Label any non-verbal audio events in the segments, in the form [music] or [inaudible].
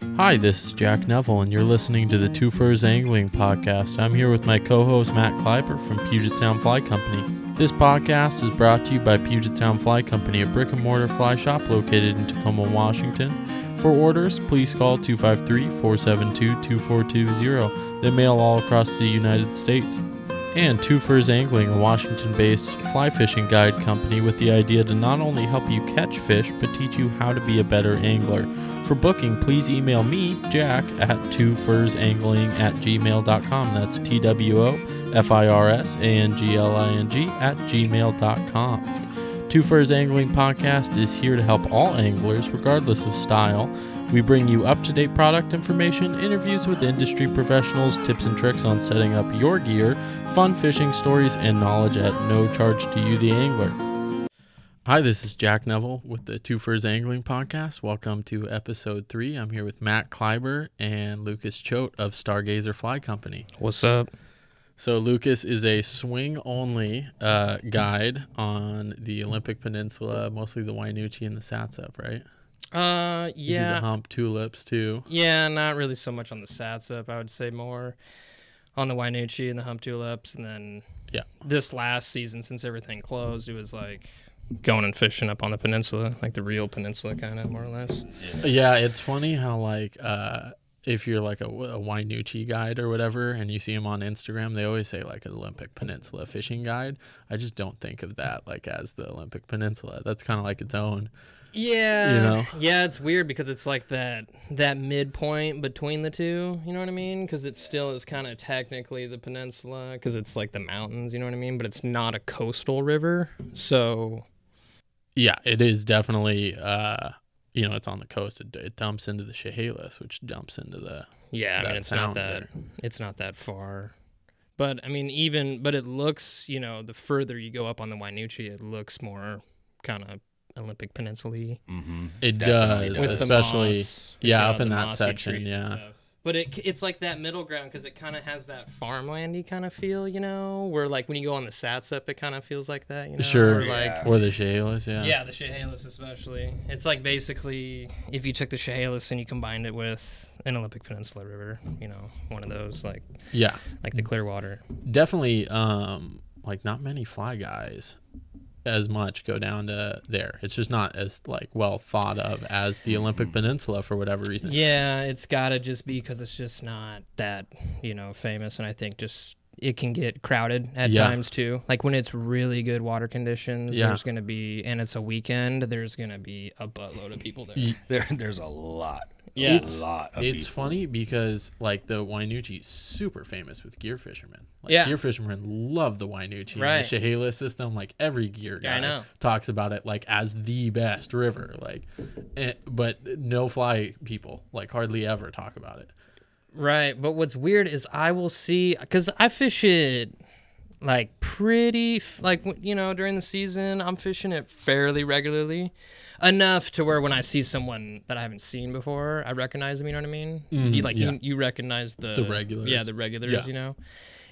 Hi, this is Jack Neville, and you're listening to the Two Firs Angling Podcast. I'm here with my co host Matt Kleiber from Puget Sound Fly Company. This podcast is brought to you by Puget Sound Fly Company, a brick and mortar fly shop located in Tacoma, Washington. For orders, please call 253 472 2420. They mail all across the United States. And Two Firs Angling, a Washington based fly fishing guide company with the idea to not only help you catch fish, but teach you how to be a better angler. For booking, please email me, Jack, at twofirsangling at gmail.com. That's T W O F I R S A N G L I N G at gmail.com. Two Firs Angling Podcast is here to help all anglers, regardless of style. We bring you up to date product information, interviews with industry professionals, tips and tricks on setting up your gear, fun fishing stories, and knowledge at no charge to you, the angler. Hi, this is Jack Neville with the Two Firs Angling Podcast. Welcome to episode three. I'm here with Matt Kleiber and Lucas Choate of Stargazer Fly Company. What's up? So, Lucas is a swing only uh, guide on the Olympic Peninsula, mostly the Wynoochee and the Satsop, right? Uh, You do yeah, the Humptulips too. yeah, not really so much on the Satsop. I would say more on the Wynoochee and the Humptulips, and then Yeah. this last season since everything closed, it was like going and fishing up on the peninsula, like the real peninsula, kind of more or less. Yeah, it's funny how like uh if you're like a, a Wynoochee guide or whatever, and you see them on Instagram, they always say like an Olympic Peninsula fishing guide. I just don't think of that like as the Olympic Peninsula. That's kind of like its own. Yeah, You know? yeah, it's weird because it's like that that midpoint between the two. You know what I mean? Because it still is kind of technically the peninsula because it's like the mountains. You know what I mean? But it's not a coastal river, so Yeah, it is definitely. uh you know, it's on the coast. It, it dumps into the Chehalis, which dumps into the. Yeah, I mean it's sound not that it's not that far. But I mean even but it looks, you know, the further you go up on the Wynoochee, it looks more kind of Olympic Peninsula Mm-hmm. It Definitely does, does. especially. moss, yeah, you up in that section, trees and yeah. Stuff. But it it's like that middle ground because it kind of has that farmlandy kind of feel, you know, where like when you go on the Satsop, it kind of feels like that, you know, Sure. or like Yeah. Or the Chehalis, yeah. yeah, the Chehalis especially. It's like basically if you took the Chehalis and you combined it with an Olympic Peninsula river, you know, one of those like Yeah. like the Clearwater. definitely um like not many fly guys as much go down to there it's just not as like well thought of as the olympic hmm. peninsula for whatever reason Yeah, it's gotta just be because it's just not that you know famous, and I think just it can get crowded at Yeah. times too. Like when it's really good water conditions, Yeah. there's gonna be, and it's a weekend, there's gonna be a buttload of people there. There, there's a lot. Yeah. a lot. Of it's funny because like the Wynoochee is super famous with gear fishermen. Like, Yeah. gear fishermen love the Wynoochee Right. and the Chehalis system. Like every gear Yeah, I guy know. talks about it like as the best river. Like, eh, but no fly people like hardly ever talk about it. Right, but what's weird is I will see because I fish it like pretty like you know during the season I'm fishing it fairly regularly, enough to where when I see someone that I haven't seen before I recognize them. You know what I mean? Mm-hmm. you like yeah. you, you recognize the The regulars. Yeah, the regulars. Yeah. You know.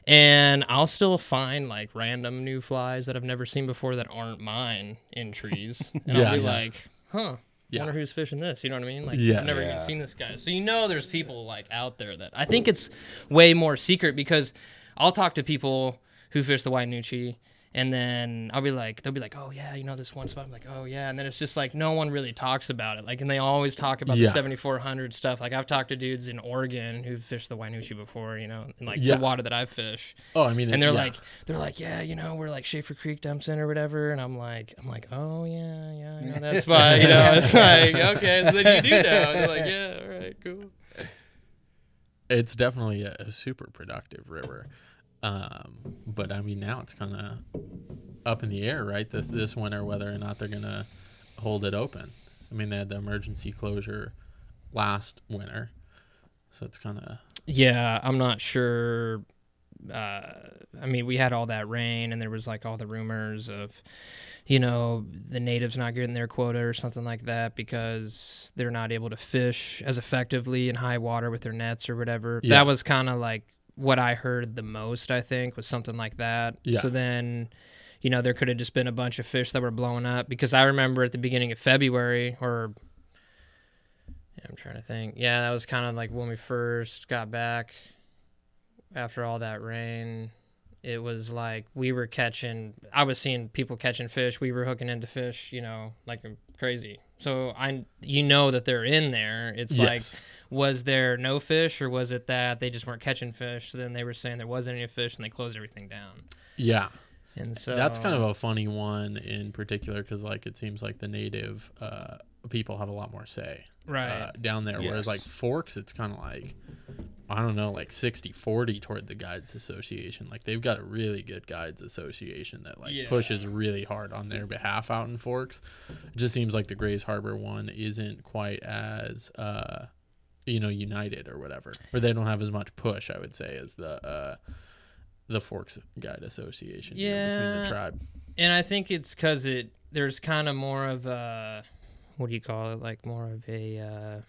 And I'll still find like random new flies that I've never seen before that aren't mine in trees. [laughs] And Yeah, I'll be yeah. like, huh, Yeah. wonder who's fishing this. You know what I mean? Like Yes. I've never Yeah. even seen this guy. So you know there's people like out there that I think it's way more secret because I'll talk to people who fish the Wynoochee and then I'll be like they'll be like, Oh yeah, you know this one spot. I'm like, Oh yeah, and then it's just like no one really talks about it. Like and they always talk about Yeah. the seventy four hundred stuff. Like I've talked to dudes in Oregon who've fished the Wynoochee before, you know, and like Yeah. the water that I fish. Oh, I mean, And they're yeah. like they're like, Yeah, you know, we're like Schaefer Creek dumps in or whatever and I'm like I'm like, Oh yeah, yeah, I know that spot, you know, it's like, [laughs] okay, so then you do know. And they're like, Yeah, all right, cool. it's definitely a, a super productive river. Um, but I mean, now it's kind of up in the air, right? This this winter, whether or not they're gonna hold it open. I mean, they had the emergency closure last winter, so it's kind of Yeah, I'm not sure. Uh, I mean, we had all that rain, and there was like all the rumors of, you know, the natives not getting their quota or something like that because they're not able to fish as effectively in high water with their nets or whatever. Yeah. That was kind of like what I heard the most. I think was something like that. Yeah. So then. You know, there could have just been a bunch of fish that were blowing up because I remember at the beginning of February or I'm trying to think. Yeah, that was kind of like when we first got back after all that rain. It was like we were catching. I was seeing people catching fish. We were hooking into fish, you know, like crazy. So I, you know, that they're in there. It's like, was there no fish, or was it that they just weren't catching fish? So then they were saying there wasn't any fish, and they closed everything down. Yeah. And so That's kind of a funny one in particular because, like, it seems like the native uh, people have a lot more say right. uh, down there. Whereas, like, Forks, it's kind of like, I don't know, like 60 40 toward the Guides Association. Like, they've got a really good Guides Association that, like, Yeah. pushes really hard on their behalf out in Forks. It just seems like the Grays Harbor one isn't quite as, uh, you know, united or whatever. Or they don't have as much push, I would say, as the. Uh, the Forks Guide Association you know, between the Yeah. tribe. and I think it's because it there's kind of more of a what do you call it? Like more of a uh,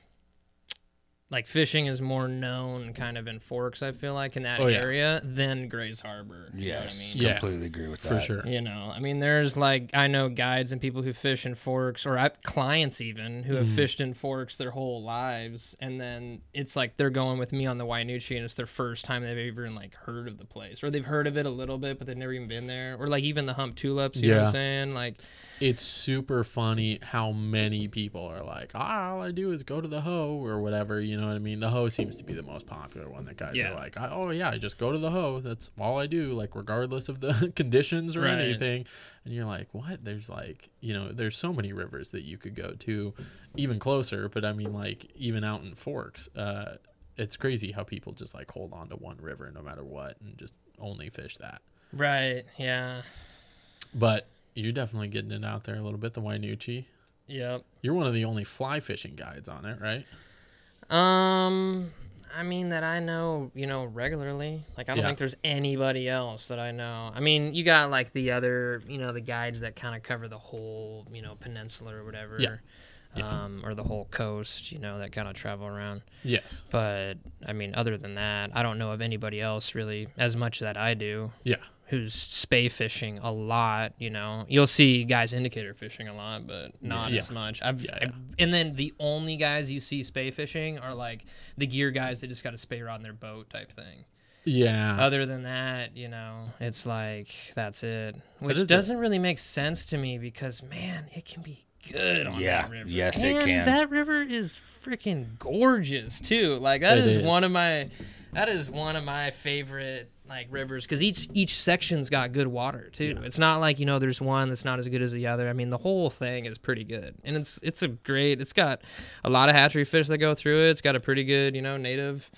like fishing is more known kind of in Forks. I feel like in that Oh, yeah. area than Gray's Harbor. you know what I Yes, mean? Yeah. completely agree with that. For sure. You know, I mean, there's like I know guides and people who fish in forks, or I have clients even who have Mhm. fished in forks their whole lives, and then it's like they're going with me on the Wynoochee, and it's their first time they've even like heard of the place, or they've heard of it a little bit, but they've never even been there, or like even the Humptulips. You know what I'm saying? Like, It's super funny how many people are like, ah, all I do is go to the Hoh or whatever. You know what I mean? The Hoh seems to be the most popular one that guys Yeah. are like, oh yeah, I just go to the Hoh. That's all I do, like regardless of the [laughs] conditions or Right. anything. And you're like, what? There's like, you know, there's so many rivers that you could go to, even closer. But I mean, like even out in Forks, uh, it's crazy how people just like hold on to one river no matter what and just only fish that. right? Yeah. But you're definitely getting it out there a little bit. The Wynoochee. Yep. You're one of the only fly fishing guides on it, right? Um, I mean that I know, you know, regularly. Like I don't Yeah. think there's anybody else that I know. I mean, you got like the other, you know, the guides that kind of cover the whole, you know, peninsula or whatever. Yeah. Yeah. Um, or the whole coast, you know, that kind of travel around. Yes. But I mean, other than that, I don't know of anybody else really as much that I do Yeah. Who's spey fishing a lot. You know, you'll see guys indicator fishing a lot, but not Yeah. as much. I've, Yeah, I've- and then the only guys you see spey fishing are like the gear guys that just got a spey rod in their boat type thing. Yeah. Other than that, you know, it's like that's it, which doesn't really make sense to me because man, it can be good on Yeah, that river. yes, it and can. That river is freaking gorgeous too. Like that is, is. one of my that is one of my favorite like rivers because each each section's got good water too. Yeah. It's not like you know there's one that's not as good as the other. I mean the whole thing is pretty good, and it's it's a great. It's got a lot of hatchery fish that go through it. It's got a pretty good you know native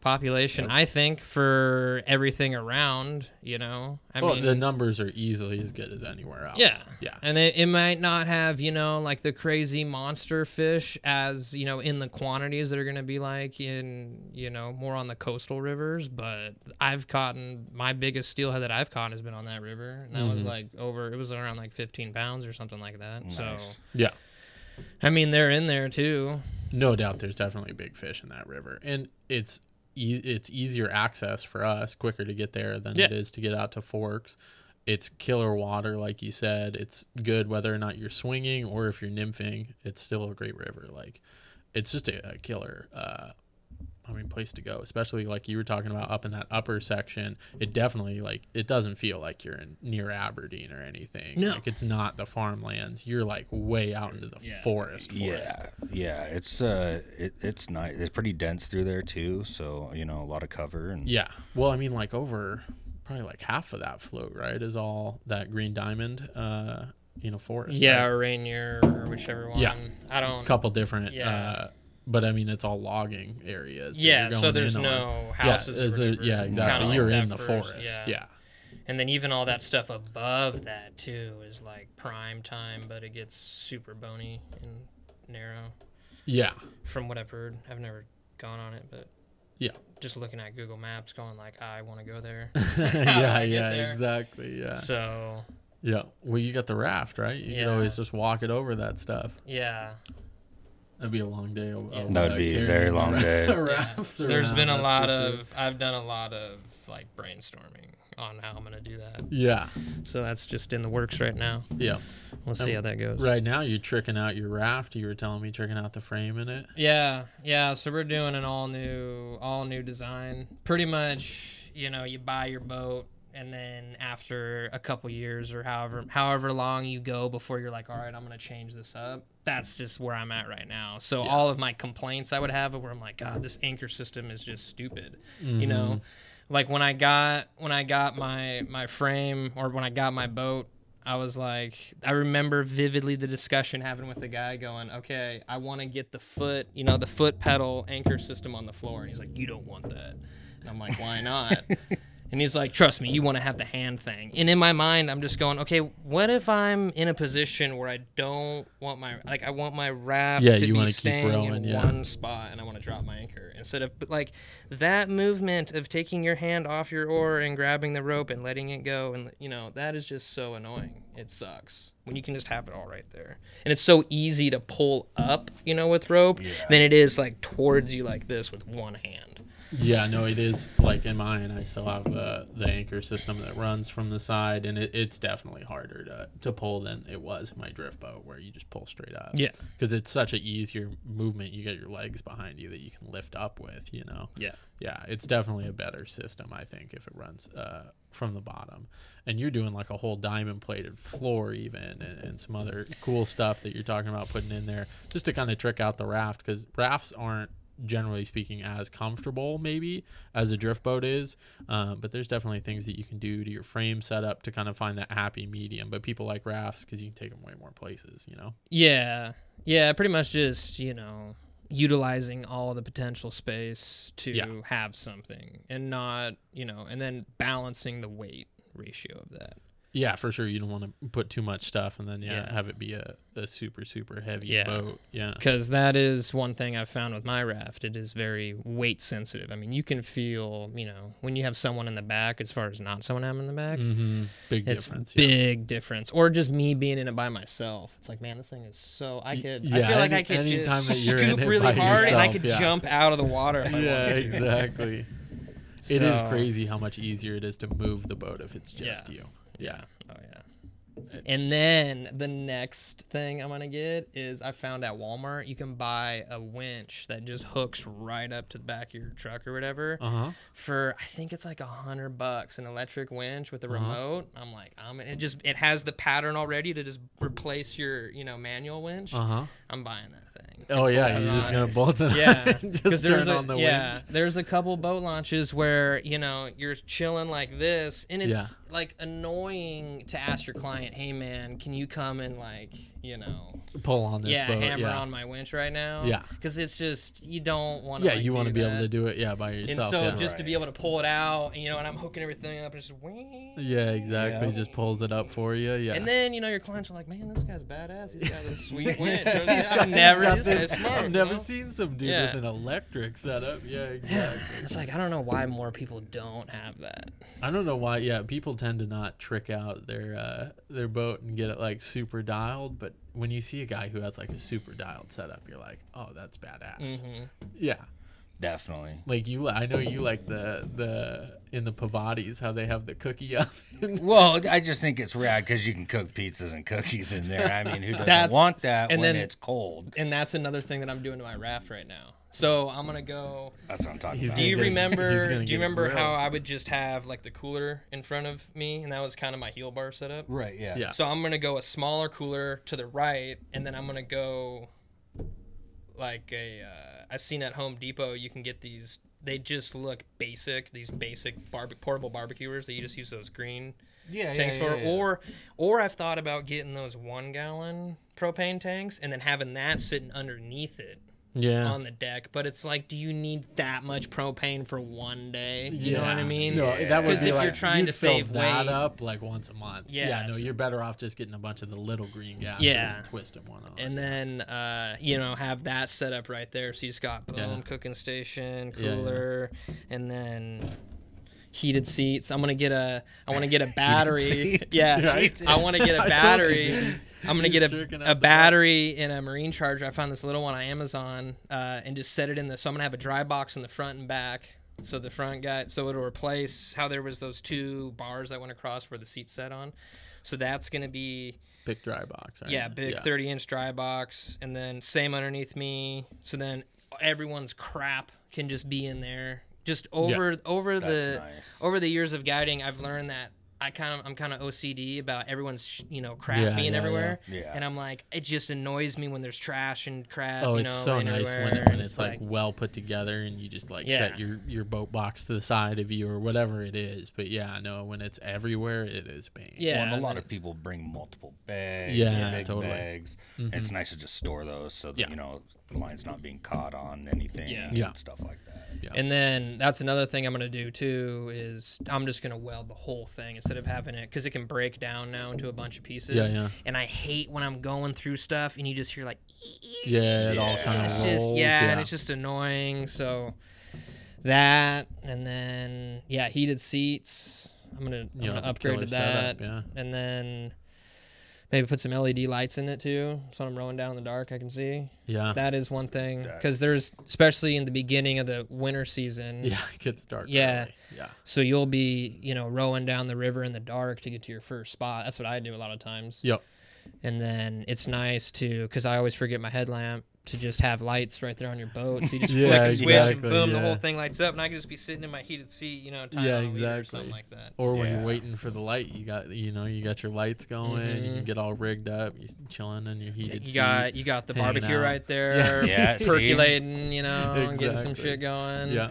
population. I think for everything around. You know, I well, mean the numbers are easily as good as anywhere else. yeah. Yeah. And it, it might not have, you know, like the crazy monster fish as, you know, in the quantities that are going to be like in, you know, more on the coastal rivers. But I've caught, my biggest steelhead that I've caught has been on that river. And that was Mhm. like over, it was around like 15 pounds or something like that. So, Yeah. I mean, they're in there too. No doubt there's definitely big fish in that river. And it's e- it's easier access for us, quicker to get there than it Yeah. is to get out to Forks. It's killer water, like you said. It's good whether or not you're swinging or if you're nymphing. It's still a great river. Like, it's just a, a killer. Uh, I mean, place to go, especially like you were talking about up in that upper section. It definitely like it doesn't feel like you're in near Aberdeen or anything. No. like it's not the farmlands. You're like way out into the Yeah. forest. forest. Yeah, yeah. It's uh, it, it's nice. It's pretty dense through there too. So you know, a lot of cover and Yeah. Well, I mean, like over probably like half of that float, right, is all that green diamond, uh, you know, forest. Yeah, right? Rainier or whichever one. Yeah. I don't. a couple different. Yeah. Uh, but I mean, it's all logging areas. Yeah, so there's in on. no houses. Yeah, or it's a- yeah, exactly. like You're in the first, forest. Yeah. And then even all that stuff above that too is like prime time, but it gets super bony and narrow. Yeah. From what I've heard, I've never gone on it, but Yeah. just looking at Google Maps, going like, I want to go there. [laughs] [laughs] yeah. Yeah. there? Exactly. Yeah. So Yeah. Well, you got the raft, right? You Yeah. could always just walk it over that stuff. yeah, That'd be a long day. Of, Yeah. That would uh, be a very long ra- day. [laughs] a raft there's around, been a that's lot for sure. of I've done a lot of like brainstorming on how I'm gonna do that. Yeah. So that's just in the works right now. Yeah. We'll see how that goes. Right now, you're tricking out your raft. You were telling me tricking out the frame in it. Yeah, yeah. So we're doing an all new, all new design. Pretty much, you know, you buy your boat, and then after a couple years or however however long you go before you're like, all right, I'm gonna change this up. That's just where I'm at right now. So Yeah. all of my complaints I would have where I'm like, God, this anchor system is just stupid. You know, mm-hmm. like when I got when I got my my frame or when I got my boat. I was like, I remember vividly the discussion having with the guy going, okay, I want to get the foot, you know, the foot pedal anchor system on the floor. And he's like, you don't want that. And I'm like, why not? [laughs] and he's like, trust me, you want to have the hand thing. And in my mind, I'm just going, okay, what if I'm in a position where I don't want my, like, I want my raft Yeah, to you be wanna keep staying rowing, in yeah. one spot and I want to drop my anchor instead of, like, that movement of taking your hand off your oar and grabbing the rope and letting it go and you know that is just so annoying it sucks when you can just have it all right there and it's so easy to pull up you know with rope than it is like towards you like this with one hand Yeah, no, it is like in mine. I still have the the anchor system that runs from the side, and it, it's definitely harder to, to pull than it was in my drift boat, where you just pull straight up. Yeah. because it's such an easier movement. You get your legs behind you that you can lift up with. You know. yeah Yeah, it's definitely a better system, I think, if it runs uh, from the bottom. And you're doing like a whole diamond plated floor, even, and, and some other cool stuff that you're talking about putting in there just to kind of trick out the raft because rafts aren't generally speaking as comfortable maybe as a drift boat is. Um, but there's definitely things that you can do to your frame setup to kind of find that happy medium. But people like rafts because you can take them way more places you know? Yeah. Yeah pretty much just you know utilizing all the potential space to Yeah. have something and not you know and then balancing the weight ratio of that yeah for sure you don't want to put too much stuff and then yeah, Yeah. have it be a, a super super heavy Yeah. boat yeah because that is one thing I've found with my raft. It is very weight sensitive. I mean, you can feel, you know, when you have someone in the back, as far as not someone having in the back, hmm big it's difference yeah. big difference. Or just me being in it by myself. It's like, man, this thing is so. I could. yeah, I feel like any- I could just that you're in scoop really hard, and I could yeah. jump out of the water. Yeah exactly [laughs] It is So- crazy how much easier it is to move the boat if it's just Yeah. you yeah Oh yeah. And then the next thing I'm gonna get is I found at Walmart you can buy a winch that just hooks right up to the back of your truck or whatever. uh-huh for I think it's like a hundred bucks an electric winch with a Uh-huh. remote. I'm like, I'm it just it has the pattern already to just replace your you know manual winch. uh-huh I'm buying that thing. oh yeah Bolt you're just gonna bolt it Yeah, [laughs] on, just turn a, on the yeah, winch there's a couple boat launches where you know you're chilling like this, and it's Yeah. Like annoying to ask your client, "Hey man, can you come and like you know, pull on this yeah, boat hammer yeah on my winch right now?" Yeah. because it's just you don't want. To Yeah like, you want to do be able to do it yeah by yourself. And yourself so yeah. just to be able to pull it out, and, you know, and I'm hooking everything up and just wing. yeah exactly Yeah. just pulls it up for you yeah And then you know your clients are like, "Man, this guy's badass. He's got a [laughs] sweet winch." I've got- never, this this- smart. I've never know? seen some dude Yeah. with an electric setup yeah Yeah, exactly it's like I don't know why more people don't have that. I don't know why. Yeah, people tend to not trick out their uh, their boat and get it like super dialed. But when you see a guy who has like a super dialed setup, you're like, oh, that's badass. Mm-hmm. Yeah, Definitely. like you. I know you like the the in the Pavatis how they have the cookie [laughs] oven. Well, I just think it's rad because you can cook pizzas and cookies in there. I mean, who doesn't That's- want that and when then- it's cold? And that's another thing that I'm doing to my raft right now. So I'm gonna go. That's what I'm talking He's about. Do you get- remember? Do you get remember how. I would just have like the cooler in front of me, and that was kind of my heel bar setup? Right. Yeah. Yeah. So I'm gonna go a smaller cooler to the right, and then I'm gonna go like a. Uh, I've seen at Home Depot you can get these. They just look basic. These basic barbe- portable barbecuers that you just use those green Yeah. tanks for. Or, or I've thought about getting those one gallon propane tanks and then having that sitting underneath it Yeah. on the deck. But it's like, do you need that much propane for one day? You know what I mean? No, that would 'Cause be if you're trying to save that weight- up like once a month. Yeah, no, you're better off just getting a bunch of the little green gases Yeah. and twisting one on. and then uh, you know have that set up right there. So you just got boom, Yeah. cooking station, Yeah, yeah. cooler, and then heated seats. I'm gonna get a. I want to get a [laughs] battery. yeah, [laughs] Jesus. I want to get a [laughs] told you, battery. Dude, he's- I'm gonna get a, a battery and a marine charger. I found this little one on Amazon uh, and just set it in the. So I'm gonna have a dry box in the front and back So the front guy, so it'll replace how there was those two bars that went across where the seats set on. So that's gonna be Big dry box, right? yeah, big 30 inch dry box, and then same underneath me. So then everyone's crap can just be in there. Just over over That's the nice. over the years of guiding, I've learned that I kind of I'm kind of OCD about everyone's sh- you know crap Yeah, being yeah, everywhere, yeah. Yeah. and I'm like it just annoys me when there's trash and crap. Oh, you it's know, so laying nice everywhere, when, and when it's like, well put together and you just like Yeah. set your, your boat box to the side of you or whatever it is. But yeah, I know when it's everywhere, it is a pain. yeah, Well, and a lot of people bring multiple bags, Yeah, or big totally. bags. It's mm-hmm. nice to just store those so that Yeah. you know the line's not being caught on anything Yeah. and Yeah. stuff like that. Yeah. And then that's another thing I'm gonna do too is I'm just gonna weld the whole thing instead of having it because it can break down now into a bunch of pieces. Yeah, yeah. And I hate when I'm going through stuff and you just hear like, Yeah, it all Yeah. kind of rolls. just yeah, and it's just annoying. So that and then yeah, heated seats. I'm gonna, I'm You know, gonna upgrade to that. setup, yeah. And then maybe put some LED lights in it too, so when I'm rowing down in the dark, I can see. yeah. That is one thing because there's especially in the beginning of the winter season. [laughs] yeah, it gets dark. Yeah. early. Yeah. So you'll be, you know, rowing down the river in the dark to get to your first spot. That's what I do a lot of times. Yep. And then it's nice to, because I always forget my headlamp, to just have lights right there on your boat. So you just [laughs] Yeah, flick a switch and exactly, boom, the whole thing lights up, and I can just be sitting in my heated seat, you know, tying Yeah, on a leader or exactly. something like that. Or when Yeah. you're waiting for the light, you got you know you got your lights going. You mm-hmm. can get all rigged up. You chilling in your heated. You got seat. you got the barbecue out. right [laughs] there, Yeah, percolating, you know, and getting some shit going. Yeah.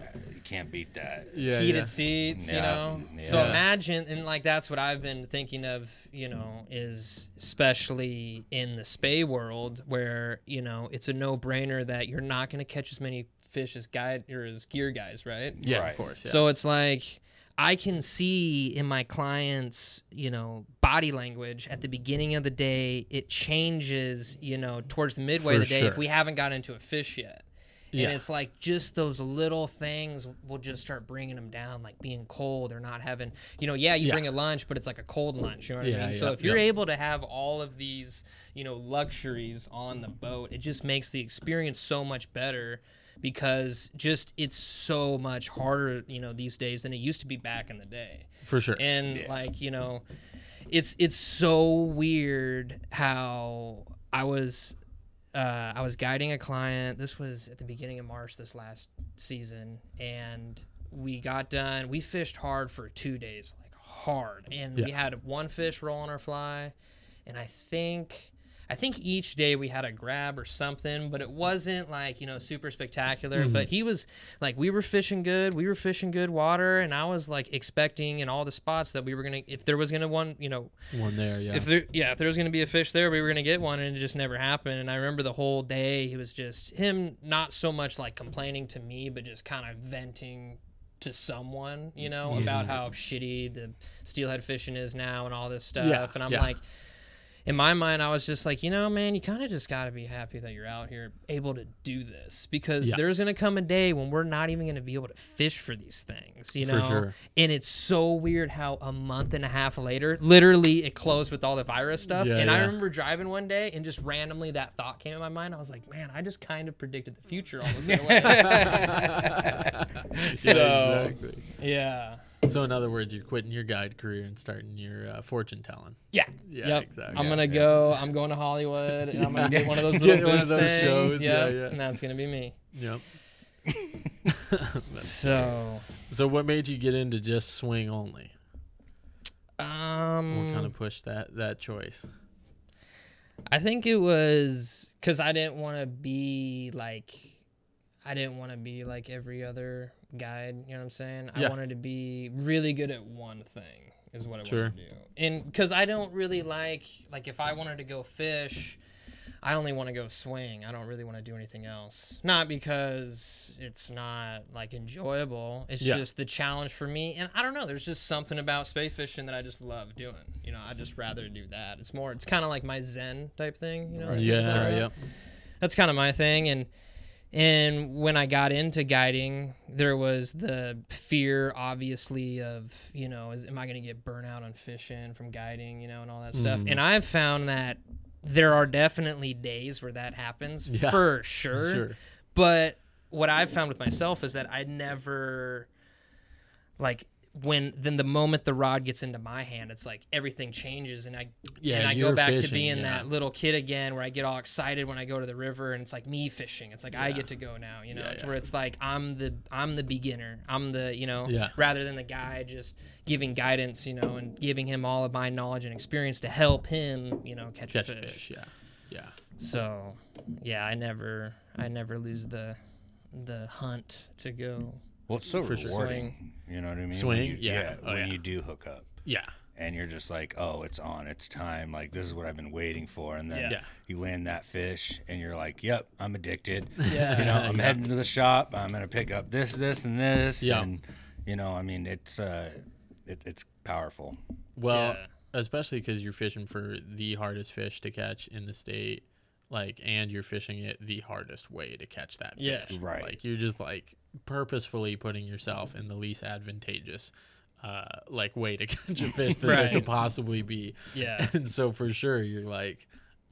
You can't beat that. Yeah. heated yeah. seats, you know. Mm, yeah. So imagine, and like that's what I've been thinking of, you know, is especially in the spey world where you know it's a no-brainer that you're not going to catch as many fish as guide or as gear guys, right? Yeah, Right. of course. Yeah. So it's like I can see in my clients, you know, body language at the beginning of the day, it changes, you know, towards the midway For of the day if we haven't got into a fish yet. Yeah. And it's like just those little things will just start bringing them down, like being cold or not having, you know, yeah, you Yeah. bring a lunch, but it's like a cold lunch. You know what I Yeah, mean? So if you're yeah. able to have all of these, you know, luxuries on the boat, it just makes the experience so much better because just it's so much harder, you know, these days than it used to be back in the day. for sure. And like, you know, it's it's so weird how I was uh, I was guiding a client. This was at the beginning of March this last season, and we got done. We fished hard for two days, like hard, and we had one fish roll on our fly, and I think. I think each day we had a grab or something, but it wasn't like, you know, super spectacular. Mm-hmm. But he was like, we were fishing good. We were fishing good water. And I was like expecting in all the spots that we were going to, if there was going to one, you know, One there. Yeah. if there, yeah, if there was gonna be a fish there, we were gonna get one, and it just never happened. And I remember the whole day, he was just him, not so much like complaining to me, but just kind of venting to someone, you know, about how shitty the steelhead fishing is now and all this stuff. Yeah, and I'm yeah. like, in my mind, I was just like, you know, man, you kind of just got to be happy that you're out here able to do this because Yeah. there's going to come a day when we're not even going to be able to fish for these things, you For know? sure. And it's so weird how a month and a half later, literally it closed with all the virus stuff. Yeah, and I remember driving one day and just randomly that thought came in my mind. I was like, man, I just kind of predicted the future almost in a way. [laughs] yeah, exactly. yeah. So in other words, you're quitting your guide career and starting your uh, fortune telling. Yeah. Yeah, Yep. exactly. I'm gonna yeah. go. I'm going to Hollywood, and I'm gonna [laughs] get one of those little one of those things. shows, yeah, yep, yeah. And that's gonna be me. Yep. [laughs] So, So what made you get into just swing only? um, What kind of pushed that that choice? I think it was because I didn't want to be like, I didn't want to be like every other guide. You know what I'm saying? Yeah. I wanted to be really good at one thing, is what I Sure. wanted to do. And because I don't really like, like, if I wanted to go fish, I only want to go swing. I don't really want to do anything else. Not because it's not like enjoyable. It's Yeah. just the challenge for me. And I don't know. There's just something about spey fishing that I just love doing. You know, I just rather do that. It's more. It's kind of like my zen type thing. You know. what I'm Yeah. That's kind of my thing. And and when I got into guiding, there was the fear, obviously, of you know, is am I going to get burnout on fishing from guiding, you know, and all that stuff. Mhm. And I've found that there are definitely days where that happens Yeah, for sure. Sure. But what I've found with myself is that I never like when then the moment the rod gets into my hand, it's like everything changes, and I Yeah, and I go back to being yeah. that little kid again, where I get all excited when I go to the river, and it's like me fishing. It's like I get to go now, you know. Yeah, it's yeah. where it's like I'm the I'm the beginner. I'm the you know Yeah. rather than the guy just giving guidance, you know, and giving him all of my knowledge and experience to help him, you know, catch, Catch a fish. fish. Yeah. Yeah. So, yeah, I never, I never lose the, the hunt to go. Well, it's so For sure. rewarding. You know what I mean? Swing? When you, Yeah. Oh, when yeah. you do hook up. Yeah. and you're just like, oh, it's on, it's time. Like this is what I've been waiting for, and then Yeah. you land that fish, and you're like, yep, I'm addicted. [laughs] Yeah. you know, I'm Yeah. heading to the shop. I'm gonna pick up this, this, and this, Yeah. and you know, I mean, it's uh, it, it's powerful. Well, Yeah. especially because you're fishing for the hardest fish to catch in the state, like, and you're fishing it the hardest way to catch that fish. Yeah. fish. Right. Like, you're just like purposefully putting yourself in the least advantageous, uh, like way to [laughs] catch a [laughs] fish that there could possibly be. Yeah. [laughs] And so for sure, you're like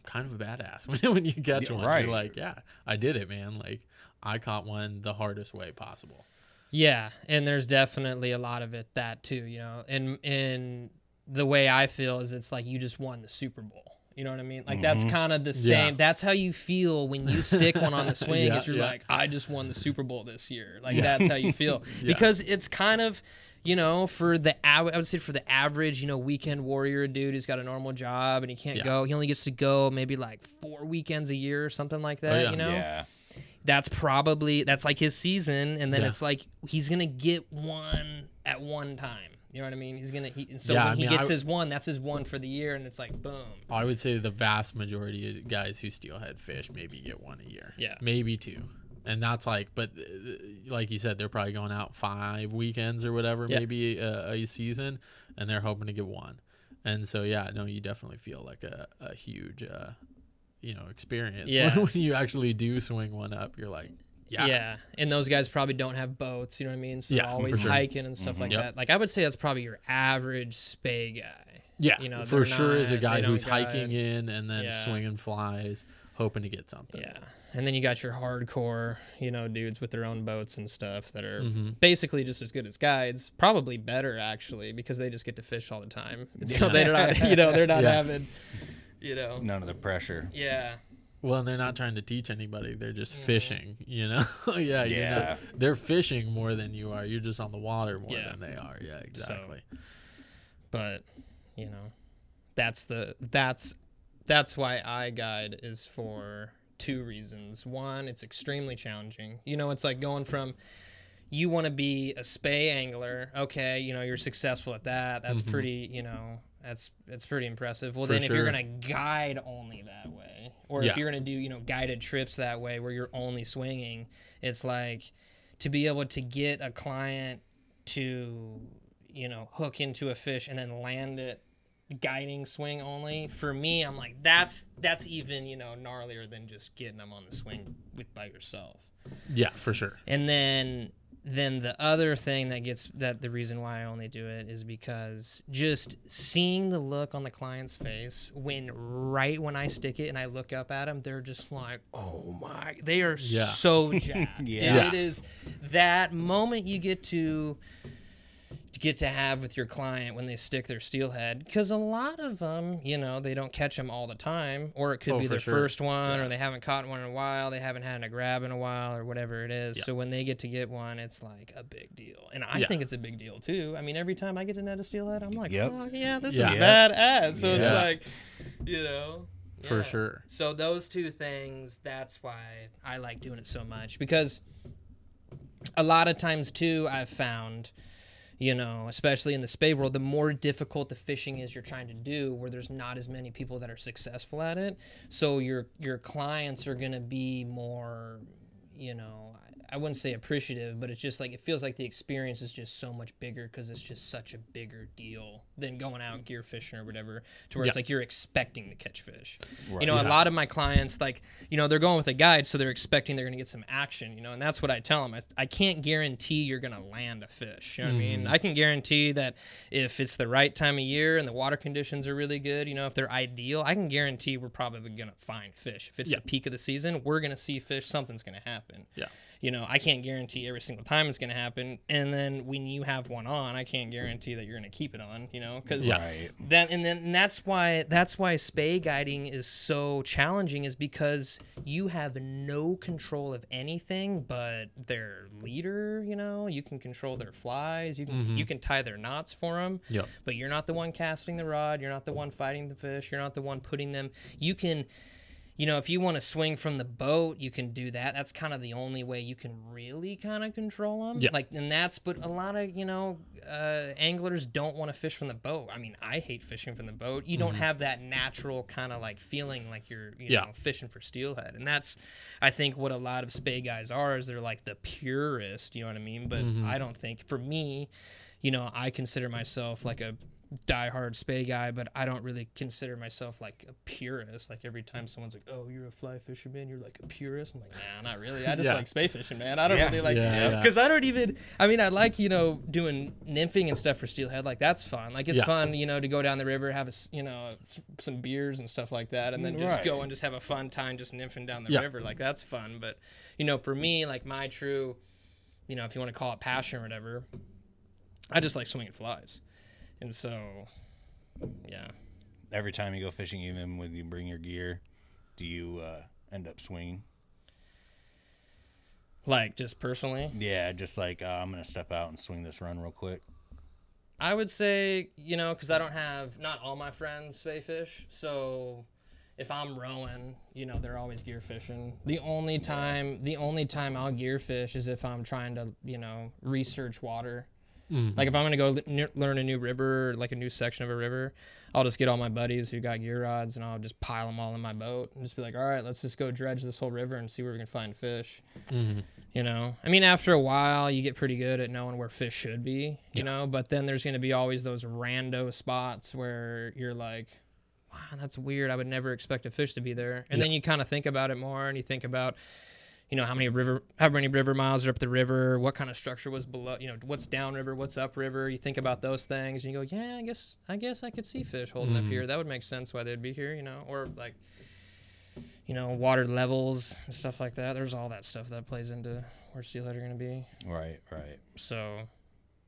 kind of a badass when, when you catch Yeah, one. right. You're like, yeah, I did it, man. Like, I caught one the hardest way possible. Yeah, and there's definitely a lot of it that too, you know. And and the way I feel is it's like you just won the Super Bowl. You know what I mean? Like that's mm-hmm. kind of the same. Yeah. That's how you feel when you stick one on the [laughs] swing. Yeah, is you're yeah. like, I just won the Super Bowl this year. Like that's how you feel [laughs] Yeah. because it's kind of, you know, for the av- I would say for the average, you know, weekend warrior dude who's got a normal job and he can't Yeah. go. He only gets to go maybe like four weekends a year or something like oh, that. Oh, yeah. You know, Yeah, that's probably that's like his season and then Yeah. it's like he's gonna get one at one time you know what i mean he's gonna he, and so Yeah, when I he mean, gets I- his one that's his one for the year and it's like boom I would say the vast majority of guys who steelhead fish maybe get one a year. Yeah. Maybe two. And that's like, but uh, like you said, they're probably going out five weekends or whatever, Yeah. maybe a, a season, and they're hoping to get one. And so, yeah, no, you definitely feel like a, a huge, uh, you know, experience. [laughs] Yeah. when you actually do swing one up, you're like, yeah. yeah. and those guys probably don't have boats you know what i mean so Yeah, they're always sure. hiking and stuff like Yep. that like i would say that's probably your average spey guy Yeah, You know, for they're sure is a guy who's don't hiking in and then Yeah. swinging flies, hoping to get something. yeah and then you got your hardcore you know dudes with their own boats and stuff that are Mm-hmm. basically just as good as guides probably better actually because they just get to fish all the time [laughs] so they're not you know they're not Yeah. having you know none of the pressure. yeah Well, they're not trying to teach anybody; they're just fishing. You know, [laughs] yeah, Yeah. not, they're fishing more than you are. You're just on the water more Yeah. than they are. Yeah, exactly. but you know that's the that's that's why i guide is for two reasons one it's extremely challenging you know it's like going from you want to be a spey angler okay you know you're successful at that that's mm-hmm. pretty you know that's it's pretty impressive well. For then if you're gonna guide only that way or Yeah. if you're gonna do you know guided trips that way where you're only swinging it's like to be able to get a client to you know hook into a fish and then land it guiding swing only for me i'm like that's that's even you know gnarlier than just getting them on the swing with by yourself Yeah, for sure. and then then the other thing that gets that the reason why I only do it is because just seeing the look on the client's face when right when I stick it and I look up at them, they're just like, "Oh my!" They are Yeah. so [laughs] jacked. And Yeah. it is that moment you get to get to have with your client when they stick their steelhead because a lot of them you know they don't catch them all the time or it could Oh, be their sure. first one Yeah. or they haven't caught one in a while they haven't had a grab in a while or whatever it is Yeah. so when they get to get one it's like a big deal and i Yeah. think it's a big deal too i mean every time i get to net a steelhead i'm like Yep. oh yeah this Yeah. is badass so Yeah. it's like you know For sure. so those two things that's why i like doing it so much because a lot of times too i've found you know especially in the spey world the more difficult the fishing is you're trying to do where there's not as many people that are successful at it. So your your clients are going to be more you know I wouldn't say appreciative, but it's just like it feels like the experience is just so much bigger because it's just such a bigger deal than going out gear fishing or whatever. To where it's like you're expecting to catch fish. Right. You know, a lot of my clients, like, you know, they're going with a guide, so they're expecting they're going to get some action, you know, and that's what I tell them. I, I can't guarantee you're going to land a fish. You know what I mean? Mm-hmm. I can guarantee that if it's the right time of year and the water conditions are really good, you know, if they're ideal, I can guarantee we're probably going to find fish. If it's Yeah. the peak of the season, we're going to see fish, something's going to happen. Yeah. You know, I can't guarantee every single time it's going to happen. And then when you have one on, I can't guarantee that you're going to keep it on, you know, because Yeah. Right. that and then and that's why that's why spey guiding is so challenging is because you have no control of anything but their leader. You know, you can control their flies. You can mm-hmm. you can tie their knots for them Yep. but you're not the one casting the rod you're not the one fighting the fish you're not the one putting them you can you know if you want to swing from the boat you can do that. That's kind of the only way you can really kind of control them Yeah. like and that's but a lot of you know uh, anglers don't want to fish from the boat. I mean i hate fishing from the boat. You don't have that natural kind of like feeling like you're you Yeah. know fishing for steelhead. And that's i think what a lot of spey guys are is they're like the purist you know what i mean? But i don't think for me you know, I consider myself like a diehard spey guy, but I don't really consider myself like a purist. Like every time someone's like, "Oh, you're a fly fisherman," you're like a purist. I'm like, Nah, not really. I just Yeah. like spey fishing, man. I don't Yeah. really like Yeah, yeah. because I don't even. I mean, I like you know doing nymphing and stuff for steelhead. Like that's fun. Like it's Yeah. fun, you know, to go down the river, have a s- you know some beers and stuff like that, and then just Right. go and just have a fun time just nymphing down the Yeah. river. Like that's fun. But you know, for me, like my true, you know, if you want to call it passion or whatever, I just like swinging flies. And so, yeah. Every time you go fishing, even when you bring your gear, do you uh, end up swinging? Like just personally, Yeah, just like uh, I'm gonna step out and swing this run real quick. I would say, you know, because I don't have, not all my friends spey fish. So if I'm rowing, you know, they're always gear fishing. The only time, the only time I'll gear fish is if I'm trying to, you know, research water. Mm-hmm. Like if I'm gonna go l- n- learn a new river, like a new section of a river, I'll just get all my buddies who got gear rods and I'll just pile them all in my boat and just be like, all right, let's just go dredge this whole river and see where we can find fish. Mm-hmm. You know, I mean, after a while, you get pretty good at knowing where fish should be. You know, but then there's gonna be always those rando spots where you're like, wow, that's weird. I would never expect a fish to be there. And then you kind of think about it more and you think about, you know, how many river, how many river miles are up the river, what kind of structure was below, you know, what's downriver, what's upriver. You think about those things and you go, yeah, I guess, I guess I could see fish holding up here. Mm-hmm. That would make sense why they'd be here, you know, or like, you know, water levels and stuff like that. There's all that stuff that plays into where steelhead are going to be. Right, right. So,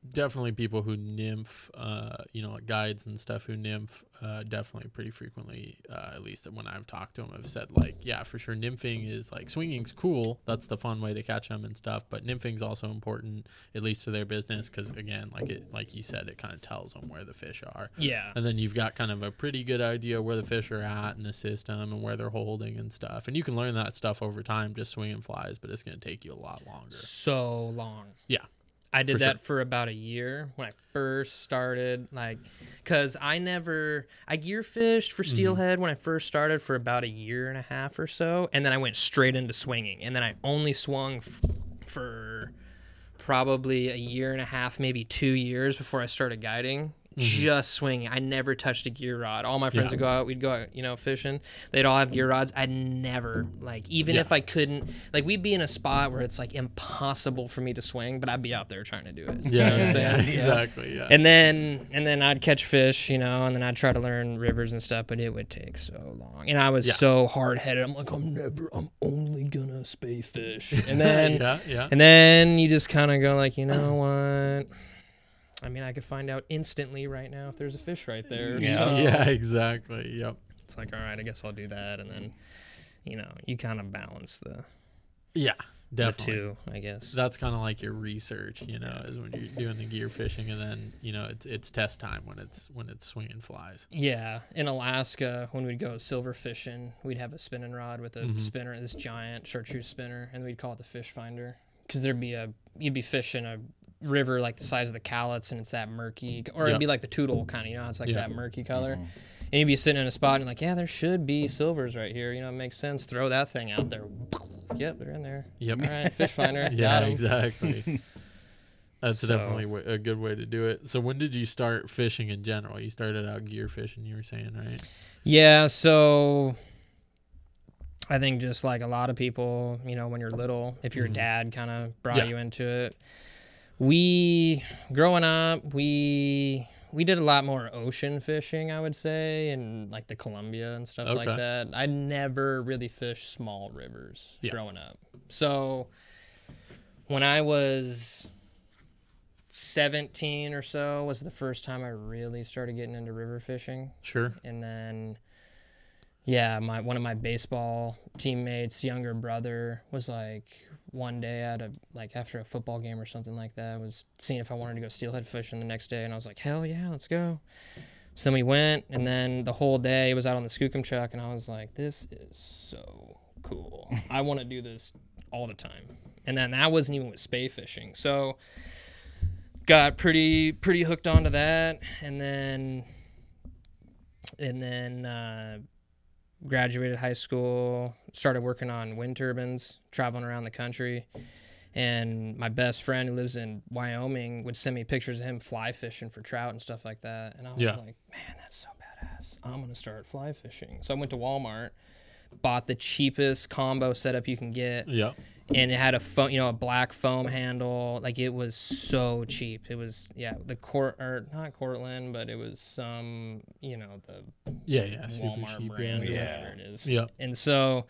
definitely people who nymph, uh, you know, like guides and stuff who nymph, uh, definitely pretty frequently, uh, at least when I've talked to them, have said like, yeah, for sure, nymphing is like swinging's cool. That's the fun way to catch them and stuff. But nymphing's also important, at least to their business, because again, like it, like you said, it kind of tells them where the fish are. yeah. And then you've got kind of a pretty good idea where the fish are at in the system and where they're holding and stuff. And you can learn that stuff over time just swinging flies, but it's going to take you a lot longer. So long. Yeah. I did For that sure. for about a year when I first started, like, cause I never I gear fished for mm-hmm. steelhead when I first started for about a year and a half or so, and then I went straight into swinging, and then I only swung f- for probably a year and a half, maybe two years before I started guiding. Mm-hmm. Just swinging. I never touched a gear rod. All my friends Yeah. would go out. We'd go out, you know, fishing. They'd all have gear rods. I'd never like, even Yeah. if I couldn't, like, we'd be in a spot where it's like impossible for me to swing, but I'd be out there trying to do it. You know Yeah, yeah, exactly. Yeah. And then and then I'd catch fish, you know, and then I'd try to learn rivers and stuff, but it would take so long. And I was Yeah. so hard headed. I'm like, I'm never I'm only gonna spey fish. And [laughs] then yeah, yeah. and then you just kinda go like, you know what? I mean I could find out instantly right now if there's a fish right there. Yeah. So [laughs] yeah, exactly. Yep. it's like, all right, I guess I'll do that and then you know, you kind of balance the, Yeah, the definitely. two, I guess. That's kind of like your research, you know, is when you're doing the gear fishing, and then you know it's it's test time when it's when it's swinging flies. Yeah, in Alaska, when we'd go silver fishing, we'd have a spinning rod with a Mm-hmm. spinner, this giant chartreuse spinner, and we'd call it the fish finder because there'd be a you'd be fishing a river like the size of the Cowlitz, and it's that murky, or Yeah. it'd be like the Toutle kind of, you know, it's like Yeah. that murky color. Mm-hmm. And you'd be sitting in a spot and like, yeah, there should be silvers right here. You know, it makes sense. Throw that thing out there. [laughs] Yep, they're in there. Yep. All right, fish finder. [laughs] yeah, got 'em. exactly. [laughs] That's So- definitely wa- a good way to do it. So when did you start fishing in general? You started out gear fishing, you were saying, right? Yeah, so I think just like a lot of people, you know, when you're little, if your mm-hmm. dad kind of brought Yeah. you into it, we growing up, we we did a lot more ocean fishing, I would say, and like the Columbia and stuff like that. I never really fished small rivers Yeah. growing up. So when I was 17 or so was the first time I really started getting into river fishing. Sure. And then yeah, my one of my baseball teammates' younger brother was like one day at a like after a football game or something like that was seeing if I wanted to go steelhead fishing the next day and I was like, "Hell yeah, let's go." So then we went and then the whole day was out on the Skookum Skookumchuck and I was like, "This is so cool. I want to do this all the time." And then that wasn't even with spay fishing. So got pretty pretty hooked onto that and then and then uh, graduated high school started working on wind turbines traveling around the country. And my best friend who lives in wyoming would send me pictures of him fly fishing for trout and stuff like that. And i was Yeah. like man that's so badass. I'm gonna start fly fishing. So i went to walmart bought the cheapest combo setup you can get. Yep. And it had a foam, you know, a black foam handle. Like it was so cheap. It was yeah, the court or not Cortland, but it was some, you know, the Yeah, yeah. Super Walmart cheap. brand or Yeah. whatever it is. Yeah. And so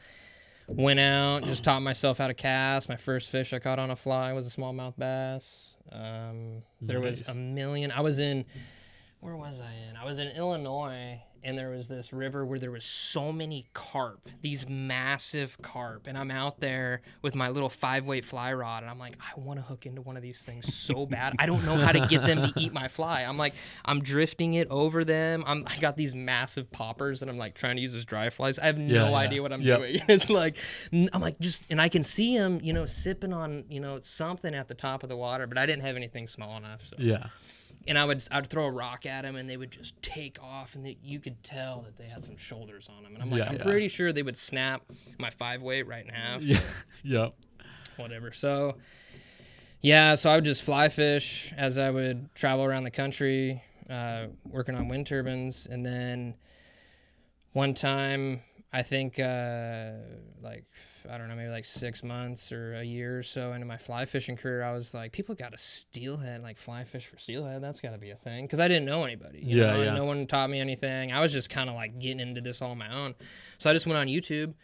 went out, just taught myself how to cast. My first fish I caught on a fly was a smallmouth bass. Um, there was a million. I was in where was I in? I was in Illinois and there was this river where there was so many carp, these massive carp, and I'm out there with my little five weight fly rod, and I'm like, I want to hook into one of these things so [laughs] bad. I don't know how to get them to eat my fly. I'm like, I'm drifting it over them. I'm, I got these massive poppers that I'm like trying to use as dry flies. I have Yeah, no yeah. idea what I'm Yep. doing. [laughs] It's like, I'm like just, and I can see them, you know, sipping on, you know, something at the top of the water, but I didn't have anything small enough. So Yeah. And I would I'd throw a rock at them and they would just take off and they, you could tell that they had some shoulders on them and I'm like Yeah, I'm yeah. pretty sure they would snap my five weight right in half Yeah. [laughs] Yep. whatever so yeah so I would just fly fish as I would travel around the country uh, working on wind turbines and then one time I think uh, like I don't know maybe like six months or a year or so into my fly fishing career I was like people got a steelhead like fly fish for steelhead that's got to be a thing because I didn't know anybody you Yeah, know? yeah. no one taught me anything I was just kind of like getting into this all on my own so I just went on YouTube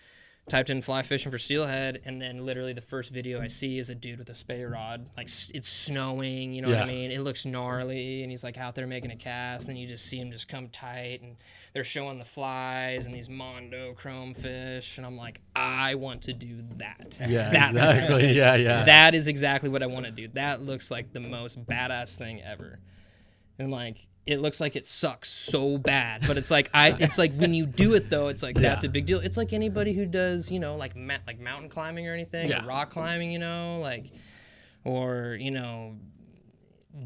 typed in fly fishing for steelhead and then literally the first video i see is a dude with a spey rod like it's snowing you know what i mean it looks gnarly and he's like out there making a cast and then you just see him just come tight and they're showing the flies and these mondo chrome fish and i'm like i want to do that Yeah. [laughs] That's exactly. [laughs] Yeah. Yeah. that is exactly what i want to do that looks like the most badass thing ever and like it looks like it sucks so bad but it's like i it's like when you do it though it's like that's a big deal it's like anybody who does you know like ma- like mountain climbing or anything Yeah. or rock climbing you know like or you know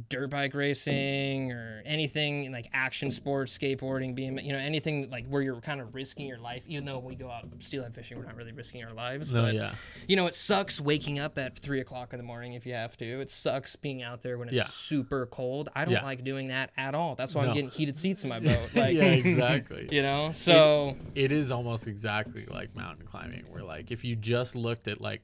dirt bike racing or anything like action sports skateboarding being you know anything like where you're kind of risking your life even though we go out steelhead fishing we're not really risking our lives no. but Yeah. you know, it sucks waking up at three o'clock in the morning if you have to. It sucks being out there when it's Yeah. super cold. I don't Yeah. like doing that at all. That's why No. I'm getting heated seats in my [laughs] boat. Like, yeah. Exactly. [laughs] you know, so it is almost exactly like mountain climbing where like if you just looked at like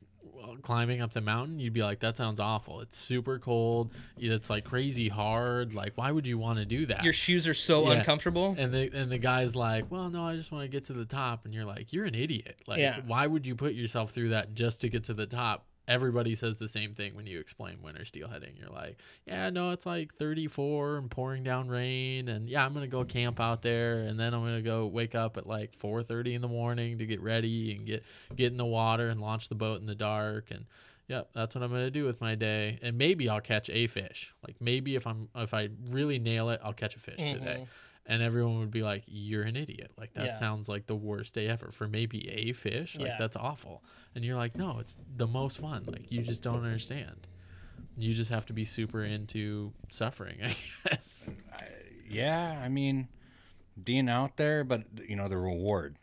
climbing up the mountain you'd be like that sounds awful. It's super cold. It's like crazy hard. Like why would you want to do that? Your shoes are so Yeah. uncomfortable. and the and the guy's like well no i just want to get to the top. And you're like you're an idiot. Like Yeah. why would you put yourself through that just to get to the top everybody says the same thing when you explain winter steelheading you're like yeah no it's like 34 and pouring down rain and yeah i'm gonna go camp out there and then i'm gonna go wake up at like 4.30 in the morning to get ready and get get in the water and launch the boat in the dark and Yep, that's what I'm gonna do with my day, and maybe I'll catch a fish. Like maybe if I'm if I really nail it, I'll catch a fish today Mhm. And everyone would be like you're an idiot like that Yeah. sounds like the worst day ever for maybe a fish like Yeah. that's awful and you're like no it's the most fun like you just don't understand you just have to be super into suffering [laughs] i guess Yeah, I mean, being out there, but you know the reward.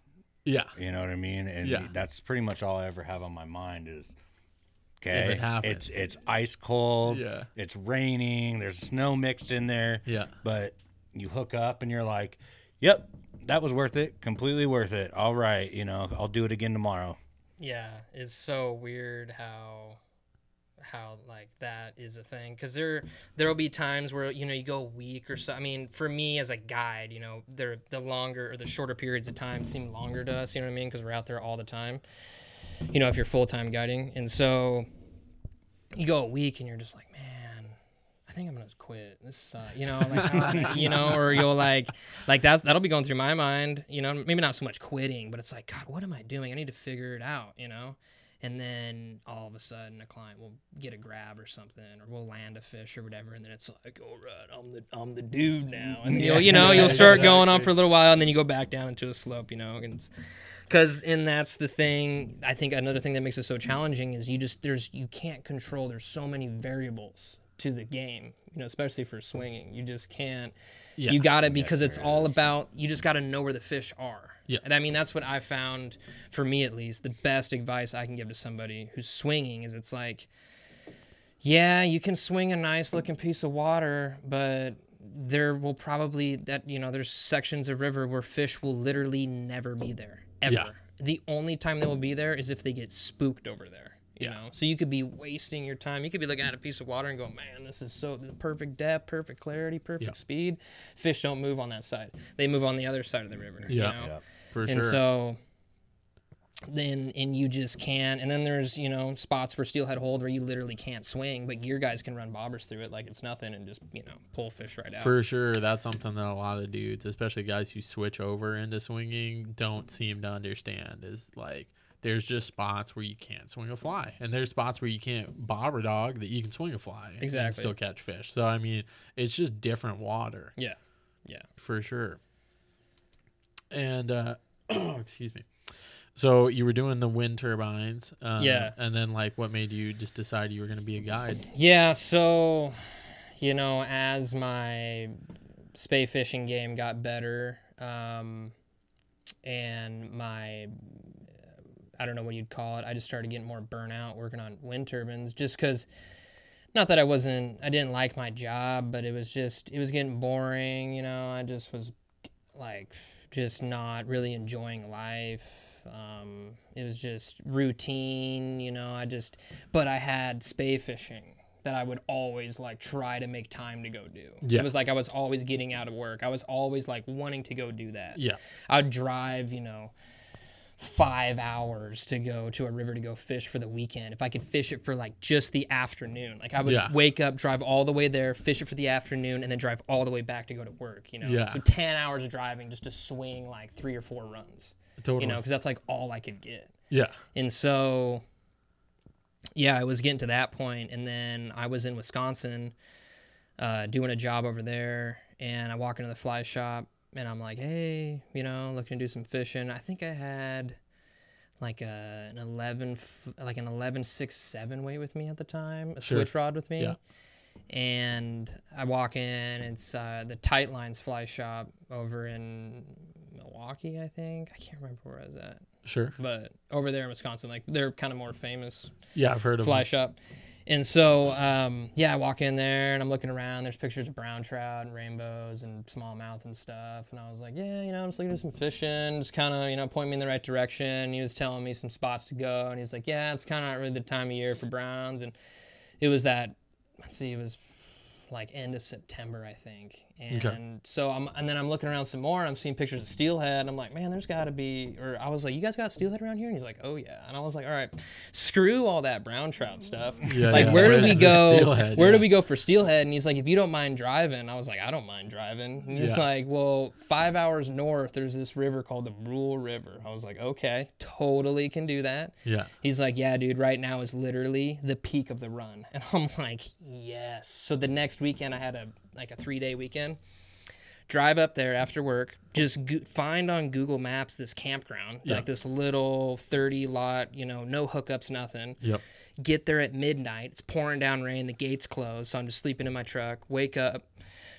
yeah You know what I mean? And Yeah. that's pretty much all I ever have on my mind is okay. happens. It's it's ice cold. Yeah. It's raining. There's snow mixed in there. yeah But you hook up and you're like, "Yep, that was worth it. Completely worth it. All right, you know, I'll do it again tomorrow." Yeah, it's so weird how how like that is a thing because there there'll be times where you know you go a week or so i mean for me as a guide you know there the longer or the shorter periods of time seem longer to us you know what i mean because we're out there all the time you know if you're full-time guiding and so you go a week and you're just like, man, I think I'm gonna quit. This, uh, you know, like, you know, or you'll like, like that. That'll be going through my mind. You know, maybe not so much quitting, but it's like, God, what am I doing? I need to figure it out. You know. And then all of a sudden, a client will get a grab or something, or we'll land a fish or whatever, and then it's like, all right, I'm the I'm the dude now, and you'll, you know you'll start going on for a little while, and then you go back down into a slope, you know, and because and that's the thing. I think another thing that makes it so challenging is you just there's you can't control. There's so many variables to the game, you know, especially for swinging. You just can't. Yeah. You got it because it's all is. about you just got to know where the fish are. Yeah. And I mean that's what I found for me at least. The best advice I can give to somebody who's swinging is it's like yeah, you can swing a nice looking piece of water, but there will probably that you know there's sections of river where fish will literally never be there ever. Yeah. The only time they will be there is if they get spooked over there. You Yeah. know, so you could be wasting your time. You could be looking at a piece of water and go, "Man, this is so the perfect depth, perfect clarity, perfect Yeah. speed." Fish don't move on that side; they move on the other side of the river. you Yeah. know? Yeah. For and sure. so then and you just can't and then there's you know spots where steelhead hold where you literally can't swing but gear guys can run bobbers through it like it's nothing and just you know pull fish right out For sure, that's something that a lot of dudes, especially guys who switch over into swinging, don't seem to understand. Is like there's just spots where you can't swing a fly, and there's spots where you can't bobber dog that you can swing a fly and Exactly. still catch fish. So I mean, it's just different water yeah yeah for sure. And uh, [clears throat] excuse me. So you were doing the wind turbines, uh, Yeah. and then like, what made you just decide you were going to be a guide? yeah so you know as my spey fishing game got better um and my I don't know what you'd call it. I just started getting more burnout working on wind turbines just because not that I wasn't I didn't like my job, but it was just it was getting boring, you know. I just was like just not really enjoying life. Um, it was just routine, you know. I just but I had spey fishing that I would always like try to make time to go do. Yeah. It was like I was always getting out of work. I was always like wanting to go do that. Yeah, I'd drive, you know, five hours to go to a river to go fish for the weekend. If I could fish it for like just the afternoon, like I would Yeah. wake up, drive all the way there, fish it for the afternoon, and then drive all the way back to go to work. You know, Yeah. so ten hours of driving just to swing like three or four runs. totally. You know, because that's like all I could get. yeah, And so, yeah, I was getting to that point, and then I was in Wisconsin, uh, doing a job over there, and I walk into the fly shop, and I'm like, hey, you know, looking to do some fishing. I think I had like a, an 11, like an 11, 6, 7 weight with me at the time, a Sure. switch rod with me. Yeah. And I walk in, it's uh, the Tight Lines fly shop over in Milwaukee, I think. I can't remember where I was at sure. but over there in Wisconsin, like they're kind of more famous Yeah, I've heard of fly them. shop. And so, um, yeah, I walk in there and I'm looking around. There's pictures of brown trout and rainbows and smallmouth and stuff. And I was like, yeah, you know, I'm just looking do some fishing. Just kind of, you know, point me in the right direction. He was telling me some spots to go. And he's like, yeah, it's kind of not really the time of year for browns. And it was that, let's see, it was like end of September, I think. And Okay. so I'm, and then I'm looking around some more. And I'm seeing pictures of steelhead. And I'm like, man, there's got to be. Or I was like, you guys got steelhead around here? And he's like, oh yeah. And I was like, all right, screw all that brown trout stuff. [laughs] Yeah, like, yeah. where do we go? steelhead? Where Yeah. do we go for steelhead? And he's like, if you don't mind driving, I was like, I don't mind driving. And he's Yeah. like, well, five hours north, there's this river called the Brule River. I was like, okay, totally can do that. Yeah, He's like, yeah, dude, right now is literally the peak of the run. [laughs] And I'm like, yes. So the next weekend, I had a like a three day weekend. Drive up there after work, just go- find on Google Maps this campground, Yeah. like this little 30 lot, you know, no hookups, nothing. yep. Get there at midnight. It's pouring down rain. The gates closed. So I'm just sleeping in my truck. Wake up,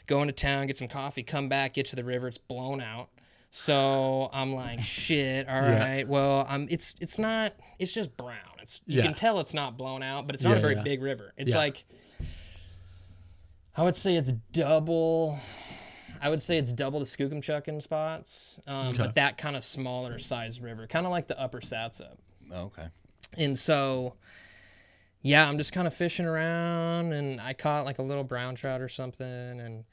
go into town, get some coffee, come back, get to the river. It's blown out. So I'm like, [laughs] shit. All Yeah. right. Well, um, it's it's not. It's just brown. It's you Yeah. can tell it's not blown out, but it's not Yeah, a very yeah. big river. It's Yeah. like I would say it's double. I would say it's double the Skookumchuck in spots, um, Okay. but that kind of smaller size river, kind of like the Upper Satsop. Oh, okay. And so, yeah, I'm just kind of fishing around, and I caught like a little brown trout or something, and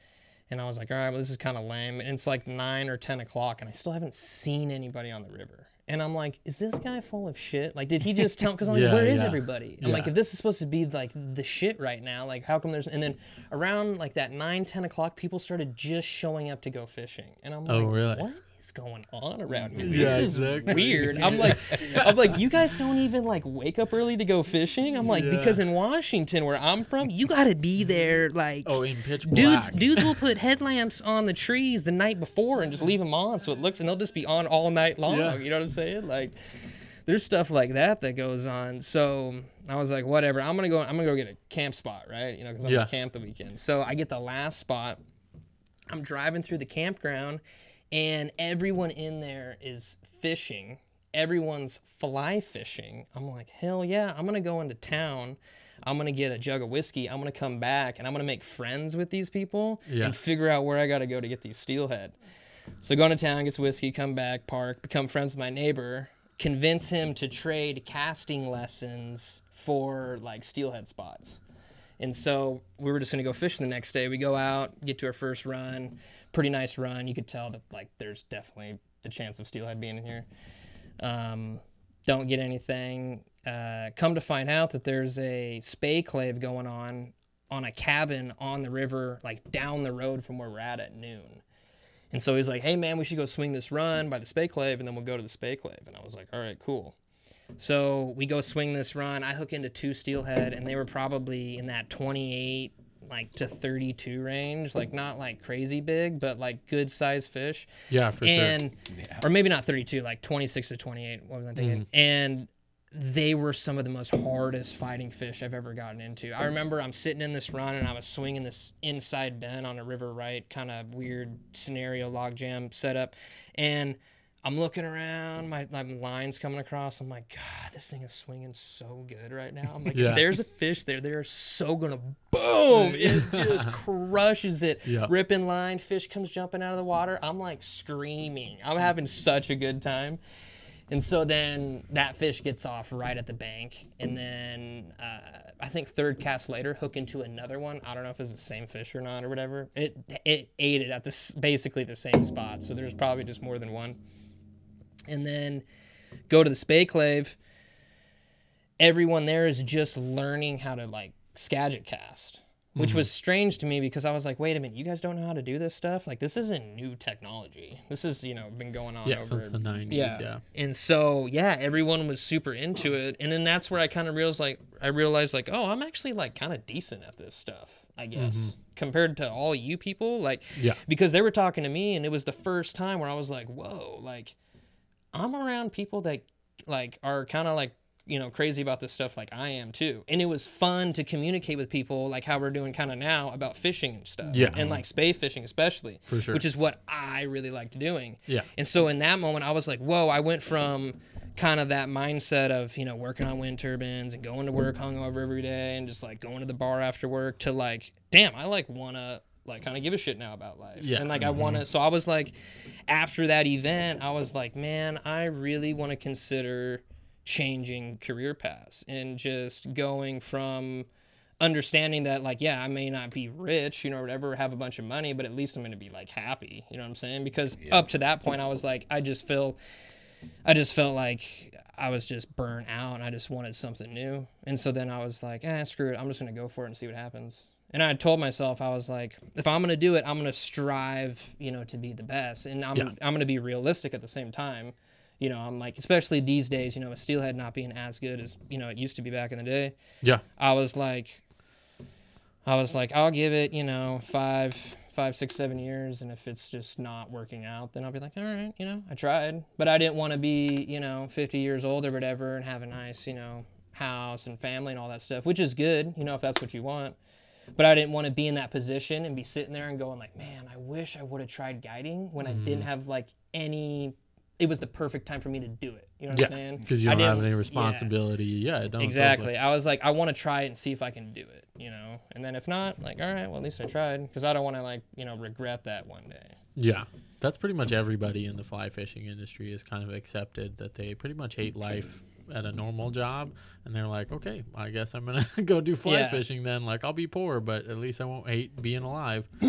and I was like, all right, well, this is kind of lame. And it's like nine or ten o'clock, and I still haven't seen anybody on the river. And I'm like, is this guy full of shit? Like, did he just tell? Because I'm like, Yeah, where is yeah. everybody? I'm like, if this is supposed to be like the shit right now, like, how come there's? And then around like that nine, 10 o'clock, people started just showing up to go fishing, and I'm Oh, like, really? what is going on around here? Yeah, this is weird. I'm like, I'm like, you guys don't even like wake up early to go fishing. I'm like, Yeah. because in Washington, where I'm from, you got to be there like. Oh, in pitch Dudes, black. dudes will [laughs] put headlamps on the trees the night before and just leave them on, so it looks, and they'll just be on all night long. Yeah. You know what I'm saying? Like, there's stuff like that that goes on. So I was like, whatever. I'm gonna go. I'm gonna go get a camp spot, right? You know, because I'm Yeah. gonna camp the weekend. So I get the last spot. I'm driving through the campground, and everyone in there is fishing. Everyone's fly fishing. I'm like, hell yeah! I'm gonna go into town. I'm gonna get a jug of whiskey. I'm gonna come back, and I'm gonna make friends with these people Yeah. and figure out where I gotta go to get these steelhead. So go into town, get some whiskey, come back, park, become friends with my neighbor, convince him to trade casting lessons for like steelhead spots. And so we were just gonna go fishing the next day. We go out, get to our first run, pretty nice run. You could tell that like there's definitely the chance of steelhead being in here. Um, don't get anything. Uh, come to find out that there's a spey clave going on on a cabin on the river, like down the road from where we're at at noon. And so he's like, "Hey man, we should go swing this run by the spey clave, and then we'll go to the spey clave." And I was like, "All right, cool." So we go swing this run. I hook into two steelhead, and they were probably in that 28 like to 32 range, like not like crazy big, but like good sized fish. Yeah, for sure. and or maybe not 32 like 26 to 28 what was i thinking? Mm-hmm. And they were some of the most hardest fighting fish i've ever gotten into. I remember i'm sitting in this run and i was swinging this inside bend on a river right kind of weird scenario log jam setup. And i'm looking around my, my line's coming across. I'm like god this thing is swinging so good right now. I'm like Yeah. there's a fish there. They're so gonna boom. [laughs] It just crushes it. Yeah. ripping line fish comes jumping out of the water. I'm like screaming. I'm having such a good time. And so then that fish gets off right at the bank. And then uh, i think third cast later hook into another one. I don't know if it's the same fish or not or whatever. It it ate it at this basically the same spot. So there's probably just more than one and then go to the spey clave everyone there is just learning how to like skagit cast which mm-hmm. was strange to me because i was like wait a minute you guys don't know how to do this stuff like this isn't new technology this is you know been going on yeah, over since the 90s. yeah. Yeah. And so yeah, everyone was super into it. And then that's where I kind of realized like I realized like, oh, I'm actually like kind of decent at this stuff, I guess. Mm-hmm. Compared to all you people. Like Yeah. because they were talking to me and it was the first time where I was like, whoa, like I'm around people that like are kind of like you know crazy about this stuff like I am too. And it was fun to communicate with people like how we're doing kind of now about fishing and stuff. Yeah. And like spey fishing especially. For sure. Which is what I really liked doing. Yeah. And so in that moment, I was like, whoa, I went from kind of that mindset of, you know, working on wind turbines and going to work hungover every day and just like going to the bar after work to like, damn, I like want to like kind of give a shit now about life. Yeah. And like, I want to, so I was like, after that event, I was like, man, I really want to consider changing career paths and just going from understanding that like yeah i may not be rich you know or whatever have a bunch of money but at least i'm gonna be like happy. You know what i'm saying? Because up to that point i was like i just feel i just felt like i was just burnt out and i just wanted something new. And so then i was like eh screw it. I'm just gonna go for it and see what happens and i told myself i was like if i'm gonna do it i'm gonna strive you know to be the best and i'm, Yeah. I'm gonna be realistic at the same time you know i'm like especially these days you know with steelhead not being as good as you know it used to be back in the day Yeah. I was like, I was like, I'll give it, you know, five, five, six, seven years, and if it's just not working out, then I'll be like, all right, you know, I tried, but I didn't want to be, you know, 50 years old or whatever, and have a nice, you know, house and family and all that stuff, which is good, you know, if that's what you want. But I didn't want to be in that position and be sitting there and going like, man, I wish I would have tried guiding when I didn't mm-hmm. have like any. It was the perfect time for me to do it. You know what Yeah. I'm saying? Because you don't have any responsibility. Yeah. it don't Exactly. I was like, I want to try it and see if I can do it, you know. And then if not, like, all right, well at least I tried, because I don't want to like, you know, regret that one day. Yeah. That's pretty much everybody in the fly fishing industry is kind of accepted that they pretty much hate life at a normal job and they're like, okay, I guess I'm going [laughs] to go do fly Yeah. fishing then. Like I'll be poor, but at least I won't hate being alive. [clears throat]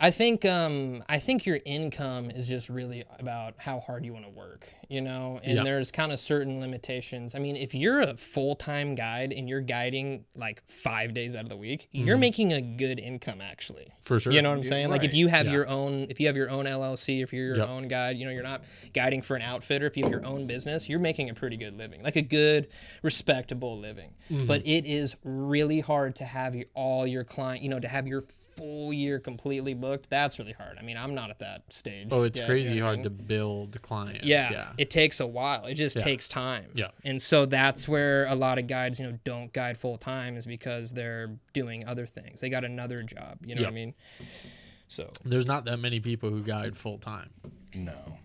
I think, um, I think your income is just really about how hard you want to work, you know, and Yeah. there's kind of certain limitations. I mean, if you're a full time guide and you're guiding like five days out of the week, you're making a good income actually. For sure. You know what I'm Yeah, saying? Like if you have Yeah. your own, if you have your own LLC, if you're your Yep. own guide, you know, you're not guiding for an outfitter. If you have your own business, you're making a pretty good living, like a good, respectable living. Mm-hmm. But it is really hard to have your, all your client, you know, to have your full year completely booked. That's really hard. I mean, I'm not at that stage. Oh, it's yet, crazy you know what I hard mean? to build clients. Yeah, Yeah. it takes a while. It just Yeah. takes time. Yeah. And so that's where a lot of guides, you know, don't guide full time is because they're doing other things. They got another job. You know what I mean? So There's not that many people who guide full time No,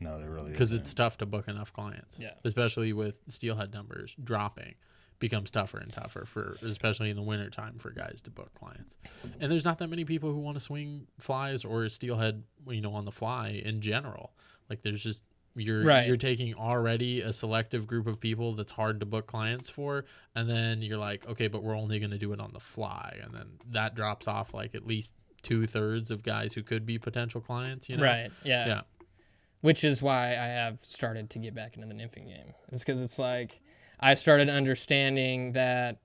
no, there really because it's tough to book enough clients. Yeah. Especially with steelhead numbers dropping, becomes tougher and tougher for especially in the wintertime for guys to book clients. And there's not that many people who want to swing flies or steelhead, you know, on the fly in general. Like there's just you're Right. you're taking already a selective group of people that's hard to book clients for and then you're like okay but we're only going to do it on the fly and then that drops off like at least two-thirds of guys who could be potential clients you know right, yeah. yeah Which is why I have started to get back into the nymphing game. It's because it's like I started understanding that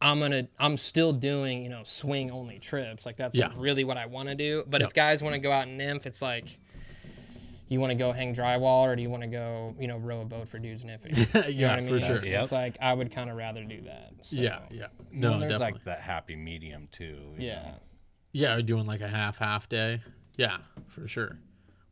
I'm gonna I'm still doing you know swing only trips like that's Yeah. really what I want to do. But Yeah. if guys want to go out and nymph, it's like. You want to go hang drywall, or do you want to go, you know, row a boat for dudes nymphing? [laughs] You know yeah what I for mean? sure Yep. It's like I would kind of rather do that. so, yeah yeah no well, there's definitely like that happy medium too. Yeah. know. yeah doing like a half half day yeah for sure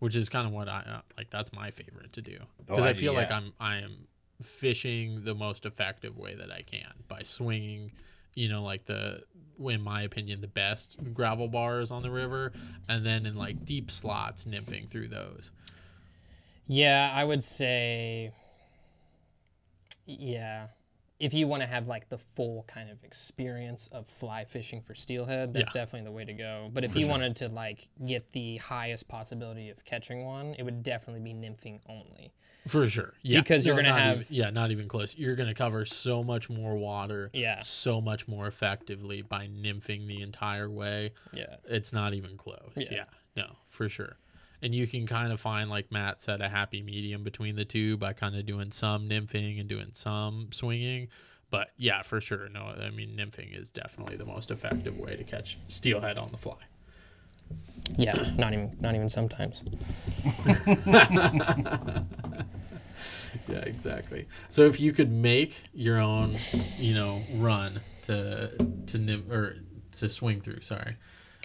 which is kind of what i uh, like that's my favorite to do because Oh, i I- feel like yeah. i'm i am fishing the most effective way that i can by swinging you know like the in my opinion the best gravel bars on the river and then in like deep slots nymphing through those Yeah, I would say, yeah. If you want to have like the full kind of experience of fly fishing for steelhead, that's Yeah. definitely the way to go. But if you wanted to like get the highest possibility of catching one, it would definitely be nymphing only. for sure yeah Because you're gonna have- even- yeah not even close you're gonna cover so much more water Yeah. so much more effectively by nymphing the entire way Yeah. it's not even close. Yeah. Yeah. no, for sure. And you can kind of find, like Matt said, a happy medium between the two by kind of doing some nymphing and doing some swinging. But yeah, for sure. No, I mean, nymphing is definitely the most effective way to catch steelhead on the fly. Yeah. Not even not even sometimes. [laughs] Yeah, exactly. So if you could make your own, you know, run to to nymph or to swing through, sorry,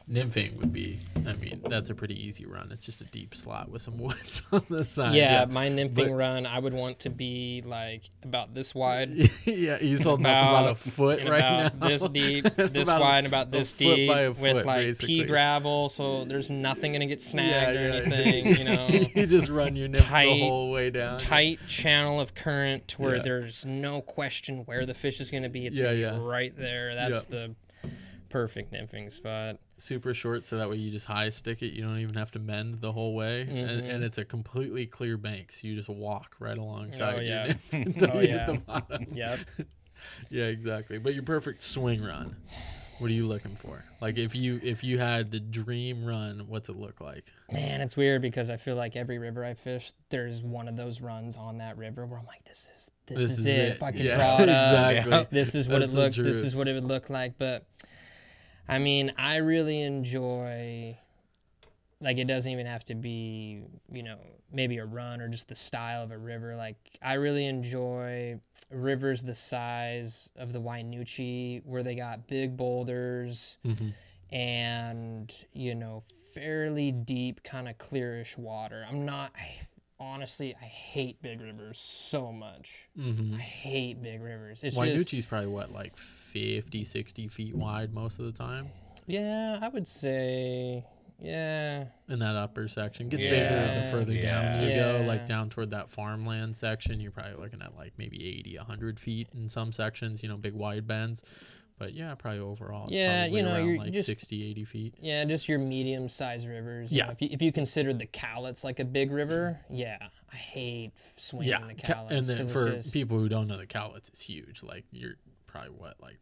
nymphing would be. I mean, that's a pretty easy run. It's just a deep slot with some [laughs] woods on the side. yeah, my nymphing but- run, I would want to be like about this wide. [laughs] yeah, he's holding up about a foot right about now. this [laughs] deep, this About a- wide, and about a this foot deep, a with like basically. pea gravel, so there's nothing gonna get Yeah, snagged or anything. You know, you just run your nymph Tight- the whole way down. tight channel of current to where Yeah. there's no question where the fish is gonna be. It's Yeah, gonna yeah. be right there. That's the perfect nymphing spot. Super short so that way you just high stick it you don't even have to mend the whole way and, Mhm. and it's a completely clear bank so you just walk right alongside Oh, yeah. until [laughs] [laughs] Oh, you yeah. hit the bottom Yep. [laughs] yeah exactly but your perfect swing run what are you looking for like if you if you had the dream run what's it look like Man, it's weird because I feel like every river I fish, there's one of those runs on that river where I'm like, this is this, is, it. If I can Yeah, draw it up, exactly this is what That's it looked. This is what it would look like. But I mean, I really enjoy. Like it doesn't even have to be, you know, maybe a run or just the style of a river. Like I really enjoy rivers the size of the Wynoochee, where they got big boulders Mhm. and you know fairly deep kind of clearish water i'm not I, honestly i hate big rivers so much mm-hmm. i hate big rivers it's just Wynoochee's probably what like 50 60 feet wide most of the time yeah i would say yeah in that upper section gets bigger the Yeah. further down you Yeah. go like down toward that farmland section you're probably looking at like maybe 80 100 feet in some sections you know big wide bends but yeah probably overall Yeah, probably you know, around you're like just- 60 80 feet yeah just your medium sized rivers you Yeah. know, if, you, if you consider the cowlitz like a big river yeah i hate swinging yeah the ca- cowlitz and then 'cause it's for just- people who don't know the cowlitz is huge like you're probably what like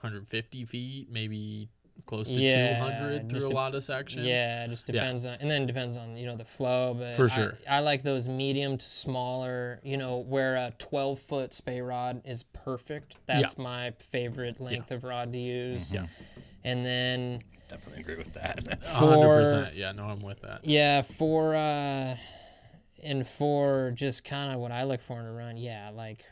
150 feet maybe close to Yeah, 200 through just a lot of sections. Yeah, it just depends on, and then depends on you know the flow. But For sure. I, like those medium to smaller. You know, where a 12 foot spey rod is perfect. That's my favorite length of rod to use. Yeah. And then Definitely agree with that. [laughs] A Hundred percent. Yeah, no, I'm with that. yeah, for uh, and for just kind of what I look for in a run, yeah, like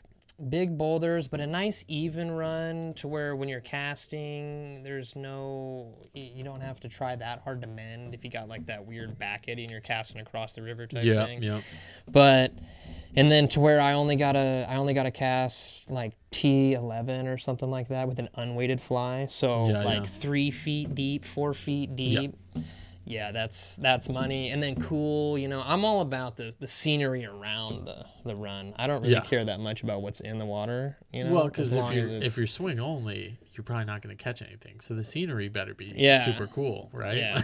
big boulders, but a nice even run to where when you're casting, there's no, you don't have to try that hard to mend if you got like that weird back eddy and you're casting across the river type Yeah, thing. yeah. But, and then to where I only got to, I only got to cast like T11 or something like that with an unweighted fly. So Yeah, like yeah. three feet deep, four feet deep. Yeah, that's that's money, and then cool. You know, I'm all about the the scenery around the the run. I don't really Yeah. care that much about what's in the water. You know, Well, because if you're if you're swing only, you're probably not going to catch anything. So the scenery better be Yeah. super cool, right? yeah,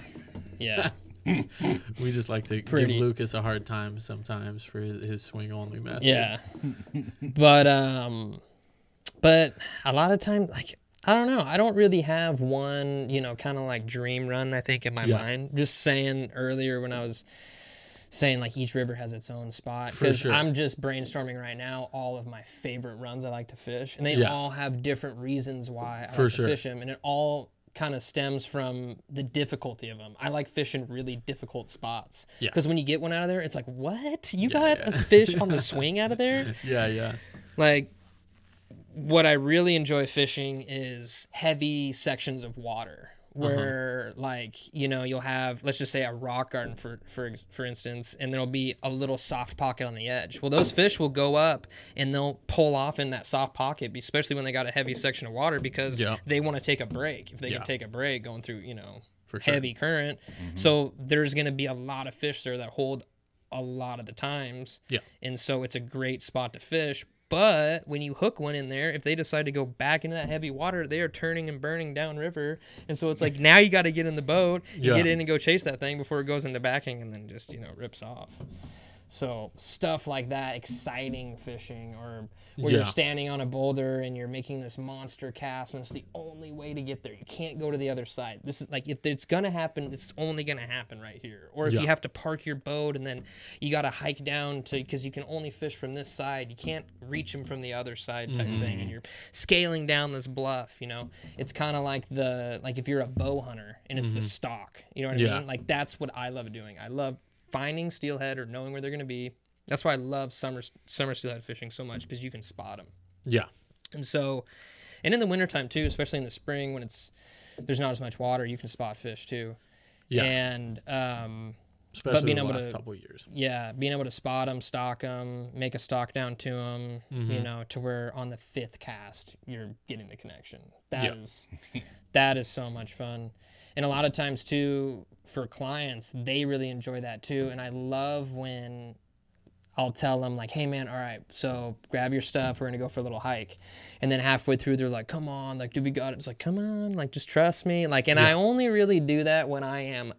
[laughs] yeah, we just like to Pretty. give Lucas a hard time sometimes for his, his swing only method. yeah. but um, but a lot of time, like I don't know, I don't really have one, you know, kind of like dream run. I think in my Yeah. mind, just saying earlier when I was saying like each river has its own spot For because sure. I'm just brainstorming right now all of my favorite runs I like to fish, and they Yeah. all have different reasons why I For like sure. to fish them, and it all kind of stems from the difficulty of them. I like fishing really difficult spots Yeah. because when you get one out of there, it's like, what? You Yeah, got yeah. a fish on the [laughs] swing out of there? yeah, yeah. Like, what I really enjoy fishing is heavy sections of water Uh-huh. where like you know you'll have let's just say a rock garden for for for instance and there'll be a little soft pocket on the edge well those fish will go up and they'll pull off in that soft pocket especially when they got a heavy section of water because Yeah. they want to take a break if they Yeah. can take a break going through you know For sure. heavy current so there's going to be a lot of fish there that hold a lot of the times Yeah. and so it's a great spot to fish. But when you hook one in there, if they decide to go back into that heavy water, they are turning and burning downriver. And so it's like now you got to get in the boat, Yeah. get in and go chase that thing before it goes into backing and then just, you know, rips off. So stuff like that, exciting fishing, or where Yeah. you're standing on a boulder and you're making this monster cast, and it's the only way to get there. You can't go to the other side. This is like if it's gonna happen, it's only gonna happen right here. Or if Yeah. you have to park your boat and then you gotta hike down to because you can only fish from this side. You can't reach them from the other side type mm-hmm. thing, and you're scaling down this bluff. You know, it's kind of like the like if you're a bow hunter and it's the mm-hmm. stock. You know what Yeah. I mean? Like that's what I love doing. I love finding steelhead or knowing where they're going to be. That's why I love summer summer steelhead fishing so much because you can spot them. Yeah. And so, and in the wintertime too, especially in the spring when it's there's not as much water, you can spot fish too. Yeah. And um, Especially being the able last to- couple of years. yeah, being able to spot them, stock them, make a stock down to them, you Mm-hmm. know, to where on the fifth cast you're getting the connection. That Yeah. is, that is so much fun, and a lot of times too for clients they really enjoy that too. And I love when I'll tell them like, "Hey man, all right, so grab your stuff. We're gonna go for a little hike." And then halfway through, they're like, "Come on, like, do we got it?" It's like, "Come on, like, just trust me." Like, and I only really do that when I am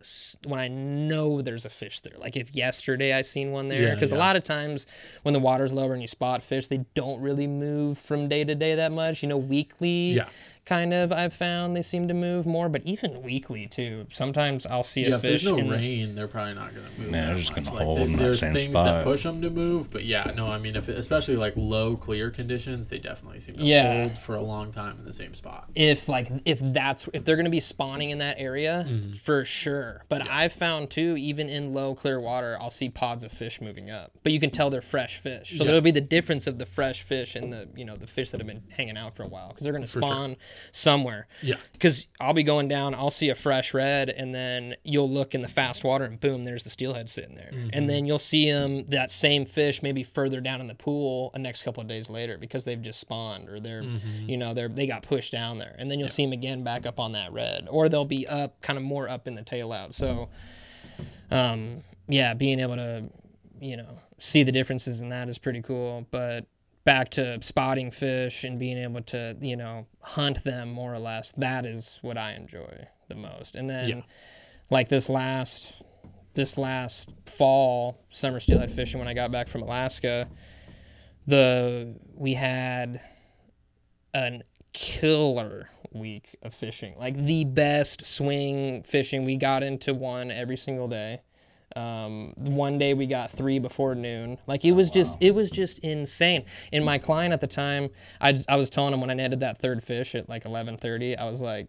when I know there's a fish there. Like, if yesterday I seen one there, Yeah, because yeah. a lot of times when the water's lower and you spot fish, they don't really move from day to day that much. You know, weekly. Yeah. Kind of, I've found they seem to move more, but even weekly too. Sometimes I'll see Yeah, a if fish. there's no in the- rain, they're probably not going to move. Nah, that they're just much. gonna Like, hold there- in that There's same things that push them to move, but yeah, no, I mean, if especially like low clear conditions, they definitely seem to Yeah. hold for a long time in the same spot. if like if that's if they're going to be spawning in that area mm-hmm. for sure but i've found too even in low clear water i'll see pods of fish moving up but you can tell they're fresh fish so Yeah. there'll be the difference of the fresh fish and the you know the fish that have been hanging out for a while because they're going to spawn somewhere Yeah. because i'll be going down i'll see a fresh redd and then you'll look in the fast water and boom there's the steelhead sitting there Mm-hmm. and then you'll see them that same fish maybe further down in the pool a next couple of days later because they've just spawned or they're Mm-hmm. you know they're they got pushed down there and then you'll see them again back up on that redd or they'll be up kind of more up in the tail out so um yeah being able to you know see the differences in that is pretty cool but back to spotting fish and being able to you know hunt them more or less that is what i enjoy the most and then Yeah. like this last this last fall summer steelhead fishing when i got back from alaska the we had an killer week of fishing. Like the best swing fishing. We got into one every single day. Um, one day we got three before noon. Like it was just, it was just insane. And my client at the time, I, I was telling him when I netted that third fish at like 11:30, I was like,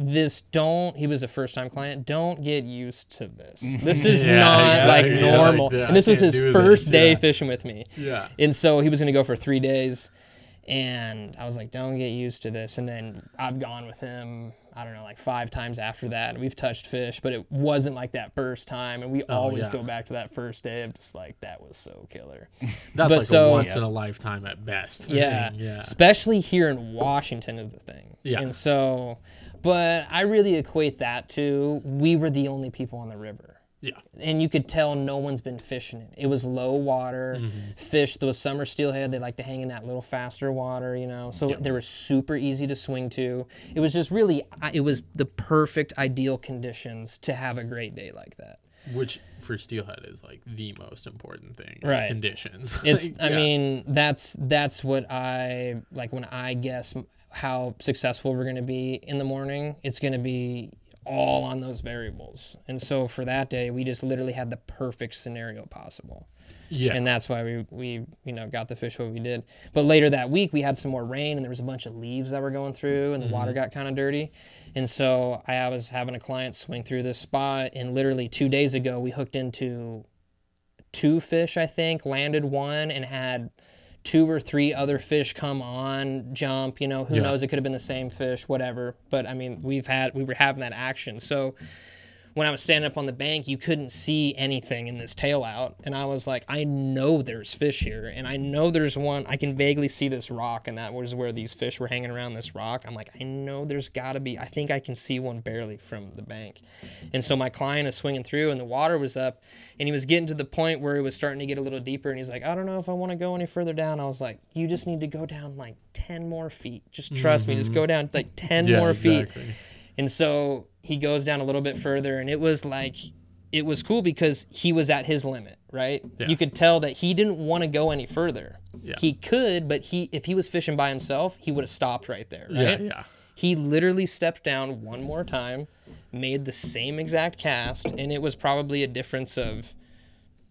this don't he was a first time client don't get used to this. [laughs] This is Yeah, not yeah, like yeah, normal. like, and this was his first this, day fishing with me. Yeah. and so he was going to go for three days and i was like don't get used to this and then i've gone with him i don't know like five times after that and we've touched fish but it wasn't like that first time and we oh, always Oh, yeah. go back to that first day of just like that was so killer [laughs] That's But like so- a once in a lifetime at best. yeah. thing, [laughs] Yeah. Especially here in Washington is the thing. Yeah. And so, but I really equate that to we were the only people on the river. Yeah. And you could tell no one's been fishing it. It was low water. Mm-hmm. Fish, those summer steelhead, they like to hang in that little faster water, you know. So they were super easy to swing to. It was just really, it was the perfect, ideal conditions to have a great day like that. Which for steelhead is like the most important thing. Right. Conditions. [laughs] It's. I yeah. mean, that's that's what I like when I guess how successful we're going to be in the morning. It's going to be all on those variables, and so for that day, we just literally had the perfect scenario possible, Yeah. and that's why we we you know got the fish what we did. But later that week, we had some more rain, and there was a bunch of leaves that were going through, and the mm-hmm. water got kind of dirty. And so I was having a client swing through this spot, and literally two days ago, we hooked into two fish, I think, landed one and had two or three other fish come on, jump, you know, who Yeah. knows, it could have been the same fish, whatever. But I mean, we've had, we were having that action. So when I was standing up on the bank, you couldn't see anything in this tail out. And I was like, I know there's fish here. And I know there's one. I can vaguely see this rock. And that was where these fish were hanging around this rock. I'm like, I know there's got to be. I think I can see one barely from the bank. And so my client is swinging through, and the water was up. And he was getting to the point where it was starting to get a little deeper. And he's like, I don't know if I want to go any further down. I was like, You just need to go down like 10 more feet. Just trust me. Just mm-hmm. go down like 10 yeah, more feet. And so he goes down a little bit further, and it was like, it was cool because he was at his limit, right? Yeah. You could tell that he didn't want to go any further. Yeah. He could, but he if he was fishing by himself, he would have stopped right there, Yeah. right? Yeah. He literally stepped down one more time, made the same exact cast, and it was probably a difference of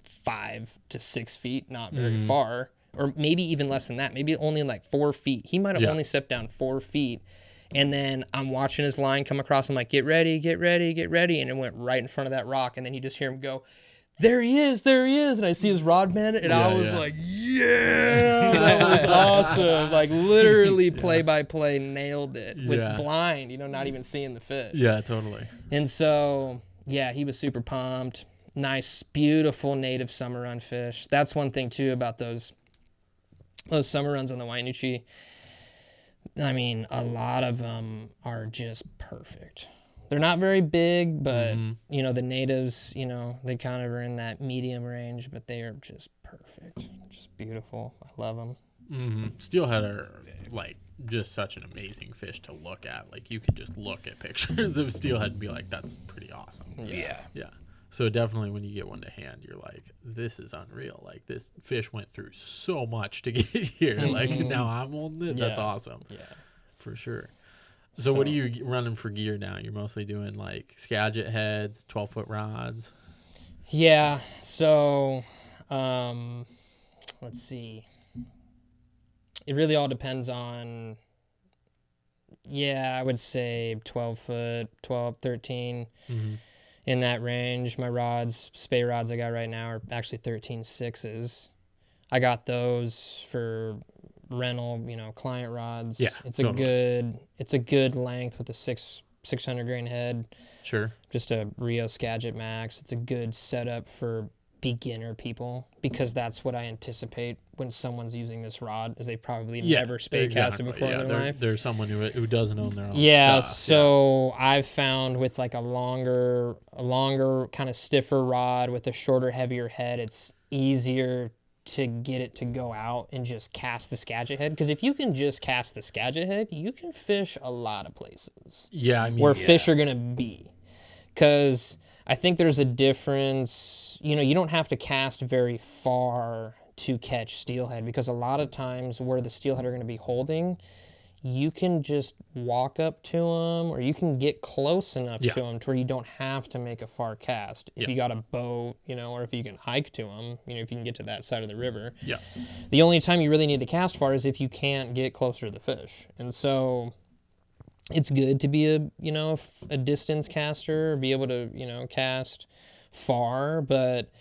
five to six feet, not very Mm-hmm. far, or maybe even less than that, maybe only like four feet. He might have Yeah. only stepped down four feet. And then I'm watching his line come across. I'm like, get ready, get ready, get ready. And it went right in front of that rock. And then you just hear him go, there he is, there he is. And I see his rod man. And I was yeah. like, yeah, [laughs] that was awesome. Like literally play by play nailed it with Yeah. blind, you know, not even seeing the fish. Yeah, totally. And so, yeah, he was super pumped. Nice, beautiful native summer run fish. That's one thing too about those those summer runs on the Wynoochee. I mean, a lot of them are just perfect. They're not very big, but you know the natives, you know, they kind of are in that medium range, but they are just perfect, just beautiful. I love them. hmm Steelhead are like just such an amazing fish to look at. Like you could just look at pictures [laughs] of steelhead and be like, "That's pretty awesome." Yeah. Yeah. So definitely, when you get one to hand, you're like, "This is unreal." Like this fish went through so much to [laughs] get here. Like now I'm holding it. That's awesome Yeah. for sure. So, what are you running for gear now? You're mostly doing like Skagit heads, 12 foot rods. Yeah. So, um, let's see. It really all depends on. Yeah, I would say 12 foot, 12, 13 Mm-hmm. In that range. My rods, spey rods I got right now are actually 13 sixes. I got those for rental, you know, client rods. Yeah, It's a totally. good, it's a good length with a six, 600 grain head Sure. just a Rio Skagit Max. It's a good setup for beginner people because mm-hmm. that's what I anticipate when someone's using this rod is they probably Yeah. never spey casted exactly. before yeah, in their life. There's someone who who doesn't own their own. Yeah, stuff. so I've found with like a longer, a longer kind of stiffer rod with a shorter, heavier head, it's easier to get it to go out and just cast the Skagit head. Because if you can just cast the Skagit head, you can fish a lot of places yeah, I mean, where fish are going to be. Because I think there's a difference. You know, you don't have to cast very far to catch steelhead because a lot of times where the steelhead are going to be holding, you can just walk up to them or you can get close enough Yeah. to them to where you don't have to make a far cast. If Yeah. you got a boat, you know, or if you can hike to them, you know, if you can get to that side of the river. Yeah. The only time you really need to cast far is if you can't get closer to the fish. And so it's good to be a, you know, a distance caster, or be able to, you know, cast far, but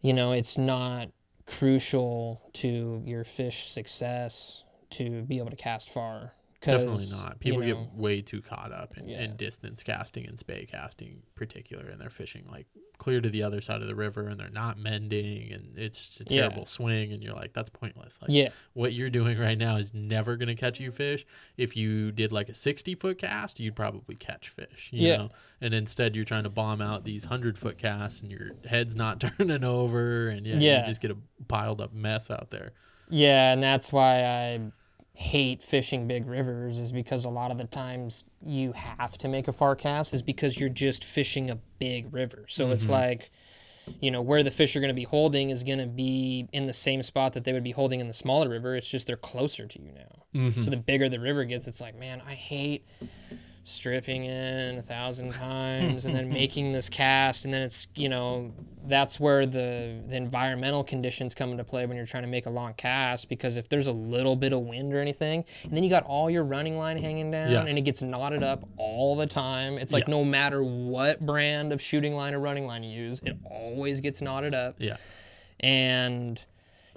you know, it's not crucial to your fish success to be able to cast far. Definitely not. People you know, get way too caught up in, Yeah. in distance casting and spey casting, in particular, and they're fishing like clear to the other side of the river, and they're not mending, and it's just a Yeah. terrible swing, and you're like, that's pointless. Like, yeah, what you're doing right now is never going to catch you fish. If you did like a 60 foot cast, you'd probably catch fish, you Yeah. know? And instead, you're trying to bomb out these 100 foot casts and your head's not [laughs] turning over, and yeah, Yeah. you just get a piled up mess out there. yeah, and that's why I hate fishing big rivers is because a lot of the times you have to make a far cast is because you're just fishing a big river. So it's mm-hmm. like you know where the fish are going to be holding is going to be in the same spot that they would be holding in the smaller river. It's just they're closer to you now. Mm-hmm. So the bigger the river gets it's like man i hate stripping in a thousand [laughs] times and then making this cast and then it's you know that's where the, the environmental conditions come into play when you're trying to make a long cast because if there's a little bit of wind or anything and then you got all your running line hanging down Yeah. and it gets knotted up all the time it's like Yeah. no matter what brand of shooting line or running line you use it always gets knotted up Yeah. and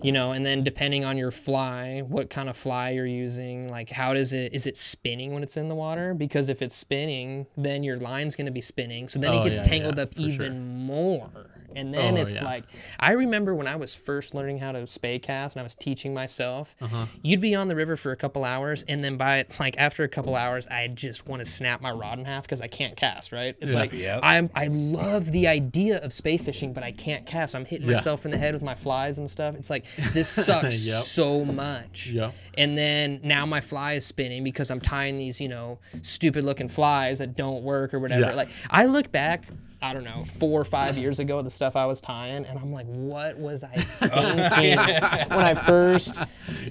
you know and then depending on your fly what kind of fly you're using like how does it is it spinning when it's in the water? Because if it's spinning then your line's going to be spinning. So then Oh, it gets yeah, tangled yeah, up for sure. even more and then Oh, it's yeah. like i remember when i was first learning how to spey cast and i was teaching myself Uh-huh. you'd be on the river for a couple hours and then by like after a couple hours i just want to snap my rod in half because i can't cast right it's Yeah. like Yep. i'm i love the idea of spey fishing but i can't cast i'm hitting Yeah. myself in the head with my flies and stuff it's like this [laughs] sucks Yep. so much Yep. and then now my fly is spinning because i'm tying these you know stupid looking flies that don't work or whatever like i look back I don't know, four or five years ago, the stuff I was tying, and I'm like, what was I [laughs] thinking when I first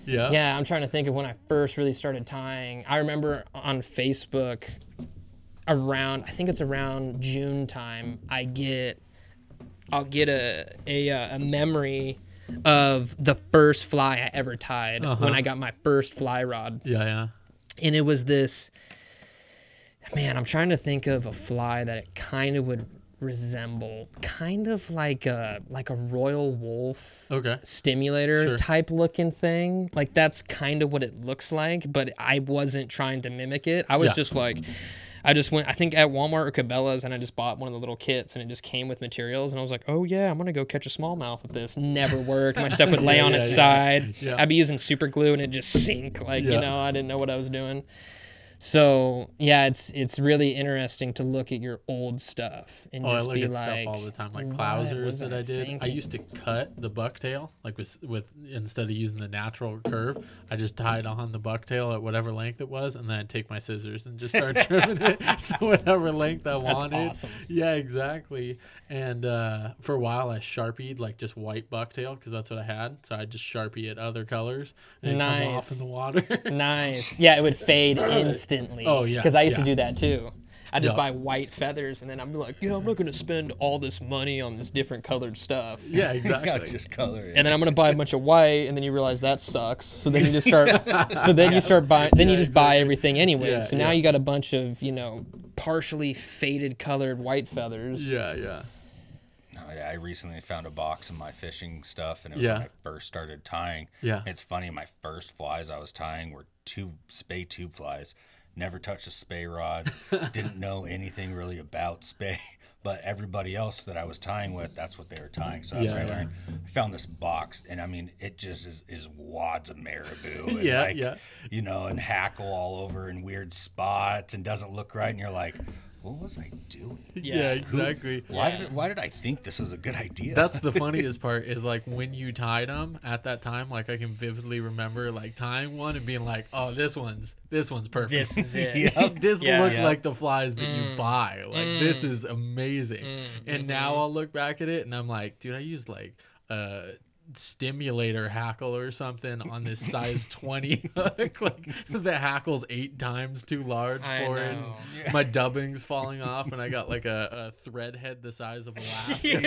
Yeah. yeah, I'm trying to think of when I first really started tying. I remember on Facebook around I think it's around June time, I get I'll get a a, uh, a memory of the first fly I ever tied Uh-huh. when I got my first fly rod. Yeah. Yeah. And it was this man, I'm trying to think of a fly that it kind of would resemble kind of like a like a Royal Wulff Okay. stimulator Sure. type looking thing. Like that's kind of what it looks like, but I wasn't trying to mimic it. I was Yeah. just like I just went I think at Walmart or Cabela's and I just bought one of the little kits and it just came with materials and I was like, "Oh yeah, I'm going to go catch a smallmouth with this." Never worked. My stuff would [laughs] lay Yeah, on its yeah. side. Yeah. I'd be using super glue and it just sink like, you know, I didn't know what I was doing. So, yeah, it's it's really interesting to look at your old stuff and Oh, I just look be at like stuff all the time, like "What clousers that I I did. I used to cut the bucktail, like with with instead of using the natural curve, I just tied on the bucktail at whatever length it was, and then I'd take my scissors and just start [laughs] trimming it [laughs] to whatever length I That's wanted. awesome. Yeah, exactly. And uh, for a while, I sharpied like just white bucktail because that's what I had. So I'd just sharpie it other colors and it'd come off in Nice. the water. [laughs] Nice. Yeah, it would fade instantly. Oh, yeah, Because I used yeah. to do that too. I just Yeah. buy white feathers and then I'm like, you know, I'm not gonna spend all this money on this different colored stuff. yeah, exactly. [laughs] just color. it. And then I'm gonna buy a bunch of white, and then you realize that sucks. So then you just start. [laughs] [laughs] so then you start buying. Then you Yeah, just buy everything anyway. Yeah, so now yeah. you got a bunch of you know partially faded colored white feathers. yeah, yeah. No, yeah, I recently found a box of my fishing stuff, and it was Yeah. when I first started tying. Yeah. It's funny, my first flies I was tying were two spey tube flies. Never touched a spey rod. didn't know [laughs] anything really about spey. But everybody else that I was tying with, that's what they were tying. So that's Yeah, what I yeah. learned. I found this box, and I mean, it just is, is wads of marabou. [laughs] And Yeah, like, yeah. You know, and hackle all over in weird spots, and doesn't look right. And you're like, what was I doing? [laughs] Yeah, exactly. Why Yeah. did, why did I think this was a good idea? That's the [laughs] funniest part is like when you tied them at that time. Like I can vividly remember like tying one and being like, "Oh, this one's this one's perfect. This is [laughs] it. this Yeah. looks Yeah. like the flies that you Mm. buy. Like this Mm. is amazing." Mm, And now I'll look back at it and I'm like, "Dude, I used like uh stimulator hackle or something on this size [laughs] 20 hook. Like the hackle's eight times too large I for it. know. my dubbing's falling off and i got like a, a thread head the size of [laughs] a lasso [laughs]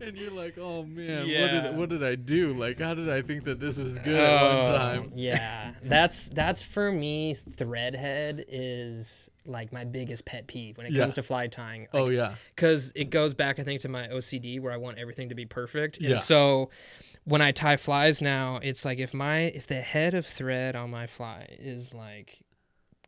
and you're like oh man what did what did i do? Like how did i think that this was good at one Oh, time? Yeah, that's that's for me. Threadhead is like my biggest pet peeve when it Yeah. comes to fly tying. oh yeah because it goes back, I think, to my OCD where I want everything to be perfect. And Yeah. so when I tie flies now, it's like if my if the head of thread on my fly is like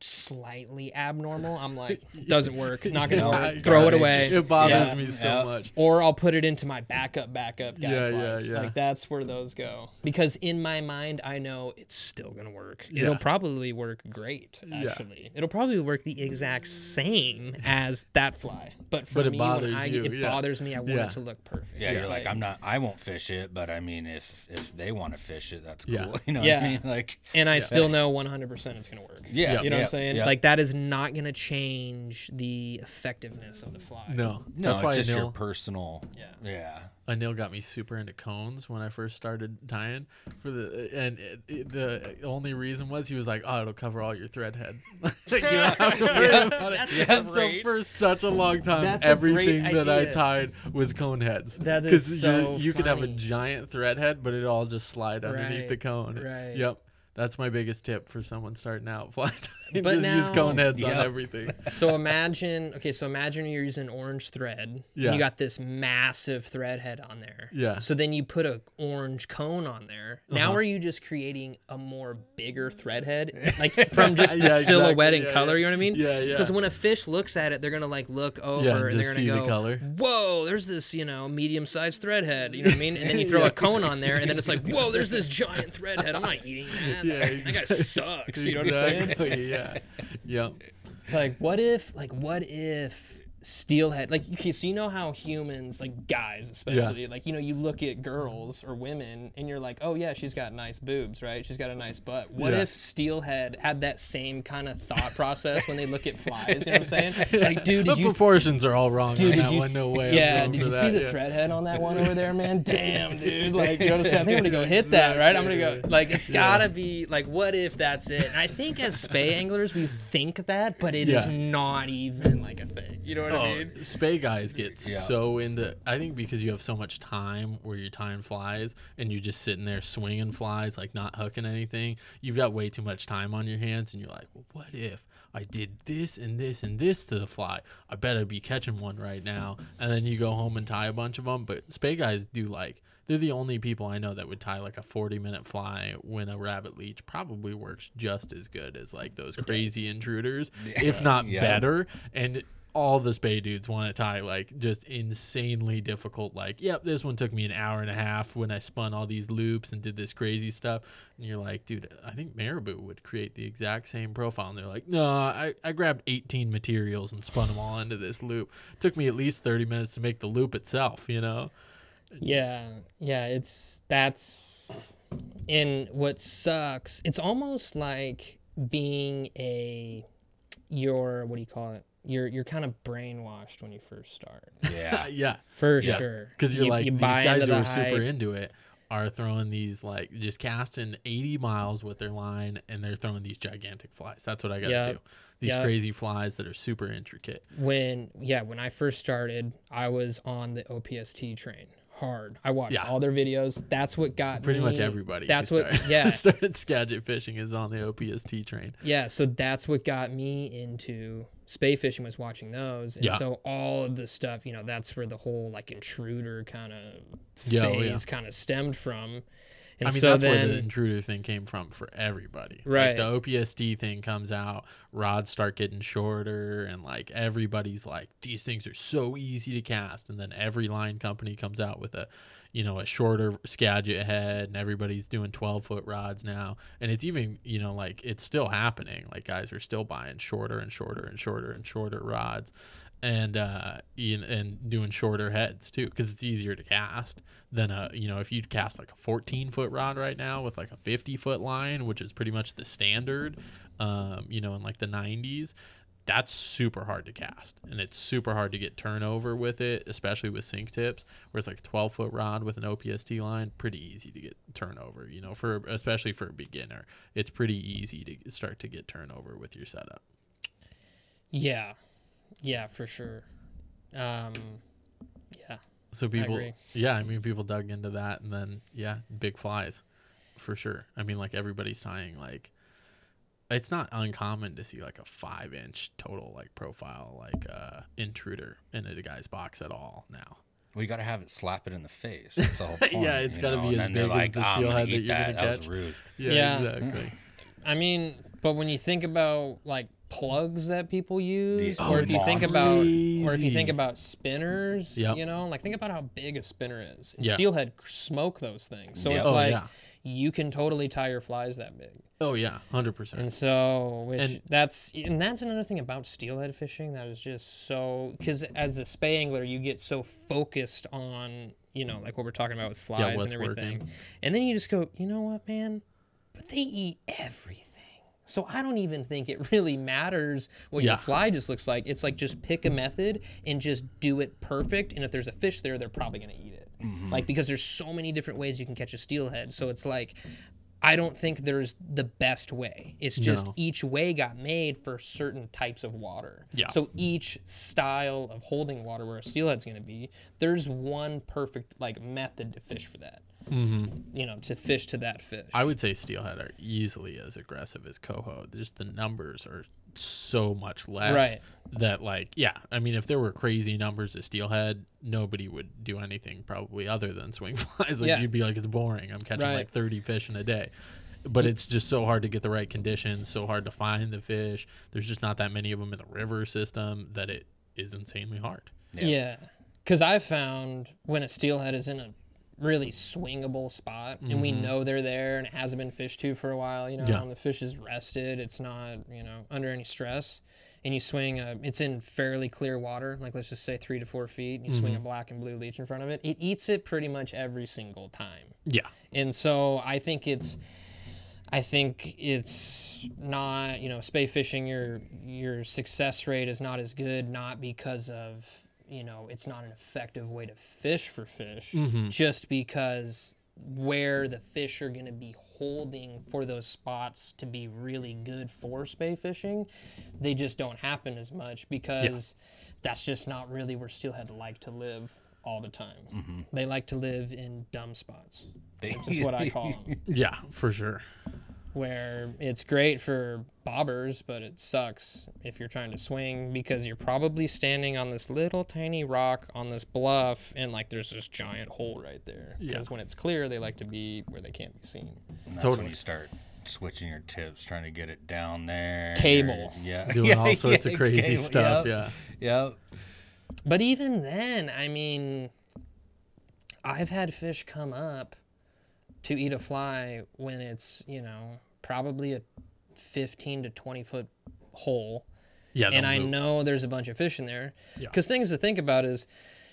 slightly abnormal, I'm like, [laughs] doesn't work, not gonna [laughs] Yeah, work, throw it garbage. away. it bothers Yeah. me so Yeah. much Or I'll put it into my backup, backup guide Yeah, yeah, flies. yeah. Like that's where those go. Because in my mind, I know it's still gonna work. Yeah. It'll probably work great. Yeah. Actually, it'll probably work the exact same as that fly. But for But it me, bothers when I, you, it yeah. bothers me. I want Yeah. it to look perfect. Yeah, It's you're like, I'm not. I won't fish it, but I mean, if if they want to fish it, that's cool. Yeah. [laughs] You know Yeah. what I mean? Like, and I still know 100% it's gonna work. yeah, You know what yeah, I'm saying? yeah. Like that is not gonna change the effectiveness of the fly. no no, that's why it's just I your personal. Yeah. Yeah. Anil got me super into cones when I first started tying for the and it, it- the only reason was he was like, "Oh, it'll cover all your thread head. [laughs] you [laughs] don't have to worry about it." That's And so for such a long time, That's everything that I tied was cone heads. That is so you could have a giant thread head, but it all just slide underneath Right, the cone. right. Yep. That's my biggest tip for someone starting out [laughs] fly tying. [laughs] But just use now- cone heads on everything. [laughs] So imagine, okay, so imagine you're using orange thread. Yeah. And you got this massive thread head on there. Yeah. So then you put a orange cone on there. Now Uh-huh. are you just creating a more bigger thread head, [laughs] like from just the Yeah, exactly. silhouette and Yeah, color? yeah. You know what I mean? Yeah, yeah. Because when a fish looks at it, they're gonna like look over Yeah, and they're gonna see the go, color. "Whoa, there's this you know medium-sized thread head." You know what I mean? And then you throw Yeah. a cone on there, and then it's like, "Whoa, there's this giant thread head." I'm not eating that. Yeah, that guy exactly. sucks. You know what I'm saying? Exactly, yeah. Yep. It's like, what if, like, what if steelhead, like, okay, so you know how humans, like guys especially, like, you know, you look at girls or women and you're like, oh yeah, she's got nice boobs, right? She's got a nice butt. What Yeah. if steelhead had that same kind of thought process when they look at flies? You know what I'm [laughs] saying? Like, dude, the you? proportions are all wrong Dude, on that you, one. No way. Yeah, did you that, see the yeah. thread head on that one over there, man? [laughs] Damn, dude. Like, you know what I'm saying? I'm gonna go [laughs] hit that, right? I'm gonna go. Like, it's gotta be like, what if that's it? And I think as spey anglers, we think that, but it is Yeah. not even like a thing. You know what Oh, I mean? spey guys get Yeah. so into. I think because you have so much time where you're tying flies and you're just sitting there swinging flies, like not hooking anything. You've got way too much time on your hands, and you're like, well, what if I did this and this and this to the fly? I bet I'd be catching one right now. And then you go home and tie a bunch of them. But spey guys do like. They're the only people I know that would tie like a 40 minute fly when a rabbit leech probably works just as good as like those crazy intruders, if not Yeah. better. And all the spey dudes want to tie like just insanely difficult. Like, yep, this one took me an hour and a half when I spun all these loops and did this crazy stuff. And you're like, dude, I think Marabou would create the exact same profile. And they're like, no, I, I grabbed 18 materials and spun them all into this loop. took me at least 30 minutes to make the loop itself, you know? Yeah, yeah. It's that's, and what sucks. It's almost like being a, your what do you call it? You're you're kind of brainwashed when you first start. Yeah. [laughs] yeah. For Yeah, sure. Because you're You- like you these guys who the are super into it are throwing these like just casting 80 miles with their line and they're throwing these gigantic flies. That's what I got to Yep. do. These Yep. crazy flies that are super intricate. when yeah when i first started i was on the opst train hard i watched Yeah. all their videos that's what got Pretty me, much everybody. that's what started, yeah [laughs] started Skagit fishing is on the OPST train. yeah so that's what got me into spey fishing was watching those and Yeah. so all of the stuff you know that's where the whole like intruder kind of Yeah, oh, phase yeah. kind of stemmed from and I mean, so that's then where the intruder thing came from for everybody. Right. Like the OPST thing comes out, rods start getting shorter, and like everybody's like, these things are so easy to cast. And then every line company comes out with a, you know, a shorter Skagit head, and everybody's doing 12 foot rods now. And it's even, you know, like it's still happening. Like guys are still buying shorter and shorter and shorter and shorter rods. And uh, and doing shorter heads too, because it's easier to cast than a you know if you'd cast like a 14 foot rod right now with like a 50 foot line, which is pretty much the standard, um, you know, in like the 90s. That's super hard to cast and it's super hard to get turnover with it especially with sink tips where it's like a 12 foot rod with an opst line pretty easy to get turnover you know for especially for a beginner. It's pretty easy to start to get turnover with your setup. Yeah, yeah, for sure. Um, yeah, so people agree. yeah i mean people dug into that and then yeah big flies for sure. I mean like everybody's tying like it's not uncommon to see like a five inch total like profile like uh intruder in a guy's box at all now We got to have it slap it in the face. That's the whole [laughs] point. Yeah, it's gotta know? be And as then they're big as the "Ah, I'm steelhead gonna that you're gonna That was catch." rude. yeah, Yeah. exactly [laughs] I mean, but when you think about like plugs that people use, Yeah. or Oh, if you it's think about, or if you think about spinners, Yep. you know, like think about how big a spinner is. And Yeah. Steelhead smoke those things, so Yeah. it's oh like yeah you can totally tie your flies that big. oh yeah 100% And so, which And- that's and that's another thing about steelhead fishing that is just so because as a spey angler, you get so focused on you know like what we're talking about with flies what's and everything, working. and then you just go, you know what, man? But they eat everything. So I don't even think it really matters what Yeah. your fly just looks like. It's like just pick a method and just do it perfect. And if there's a fish there, they're probably gonna eat it. Like because there's so many different ways you can catch a steelhead. So it's like I don't think there's the best way. It's just No. each way got made for certain types of water. Yeah. So each style of holding water where a steelhead's going to be, there's one perfect like method to fish for that. Mm-hmm. You know, to fish to that fish. I would say steelhead are easily as aggressive as coho. Just the numbers are so much less Right. That like yeah. I mean, if there were crazy numbers of steelhead, nobody would do anything probably other than swing [laughs] flies. Like Yeah. you'd be like, it's boring. I'm catching Right. like 30 fish in a day. But it's just so hard to get the right conditions, so hard to find the fish. There's just not that many of them in the river system that it is insanely hard. Yeah. Because I've found when a steelhead is in a really swingable spot and we mm-hmm. know they're there and it hasn't been fished to for a while, you know, Yeah. and the fish is rested, it's not, you know, under any stress. And you swing a, it's in fairly clear water, like let's just say three to four feet, and you swing a mm-hmm. black and blue leech in front of it. It eats it pretty much every single time. Yeah. And so I think it's I think it's not, you know, spey fishing your your success rate is not as good not because of, you know, it's not an effective way to fish for fish, mm-hmm. just because where the fish are going to be holding for those spots to be really good for spey fishing, they just don't happen as much because that's just not really where steelhead like to live all the time. Mm-hmm. They like to live in dumb spots. Which is what I call [laughs] them Yeah, for sure. Where it's great for bobbers, but it sucks if you're trying to swing because you're probably standing on this little tiny rock on this bluff and like there's this giant hole right there. Yeah. Because when it's clear, they like to be where they can't be seen. And that's Totally. when you start switching your tips, trying to get it down there. Cable. Yeah. Doing [laughs] all sorts yeah, of crazy cable, stuff. yep, Yeah. Yep. But even then, I mean, I've had fish come up to eat a fly when it's, you know, probably a 15 to 20 foot hole. Yeah. and I move. know there's a bunch of fish in there. Yeah. Because things to think about is,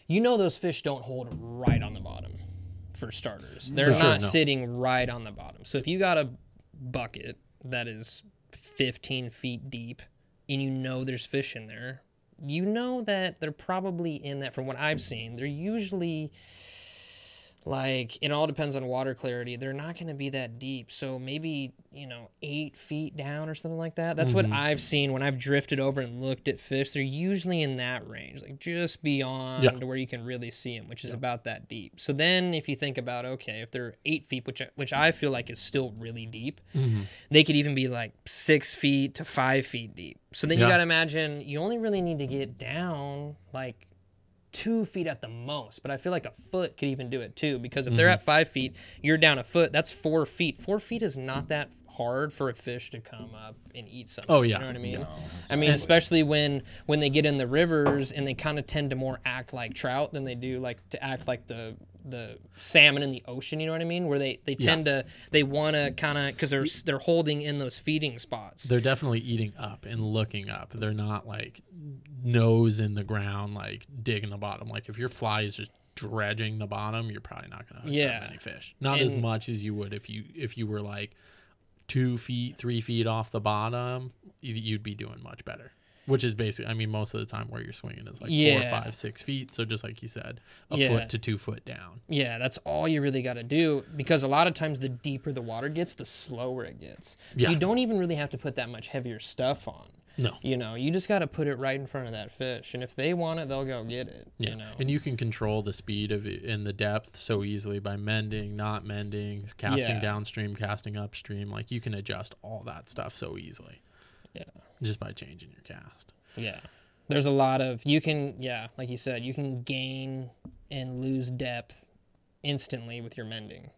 you know, those fish don't hold right on the bottom, for starters. They're sure, not no. sitting right on the bottom. So if you got a bucket that is 15 feet deep, and you know there's fish in there, you know that they're probably in that. From what I've seen, they're usually like it all depends on water clarity. They're not going to be that deep. So maybe you know eight feet down or something like that. That's Mm-hmm. what i've seen when i've drifted over and looked at fish. They're usually in that range like just beyond Yeah. where you can really see them which is about that deep. So then if you think about okay if they're eight feet which I- which i feel like is still really deep Mm-hmm. they could even be like six feet to five feet deep. So then you got to imagine you only really need to get down like two feet at the most, but I feel like a foot could even do it too. Because if Mm-hmm. they're at five feet, you're down a foot. That's four feet. Four feet is not that hard for a fish to come up and eat something. Oh, yeah. you know what I mean. No, I mean, especially when when they get in the rivers and they kind of tend to more act like trout than they do like to act like the the salmon in the ocean. You know what I mean? Where they they tend to they want to kind of because they're they're holding in those feeding spots. They're definitely eating up and looking up. They're not like nose in the ground, like digging the bottom. Like if your fly is just dredging the bottom, you're probably not gonna hook Yeah. that many fish. Not as much as you would if you if you were like two feet, three feet off the bottom. You'd be doing much better. Which is basically, I mean, most of the time where you're swinging is like Yeah. four, five, six feet. So just like you said, a Yeah. foot to two foot down. Yeah, that's all you really got to do because a lot of times the deeper the water gets, the slower it gets. So Yeah. you don't even really have to put that much heavier stuff on. No. You know, you just got to put it right in front of that fish, and if they want it, they'll go get it. Yeah, You know. and you can control the speed of it and the depth so easily by mending, not mending, casting Yeah. downstream, casting upstream. Like you can adjust all that stuff so easily yeah. Just by changing your cast. Yeah. There's a lot of you can yeah, like you said, you can gain and lose depth instantly with your mending.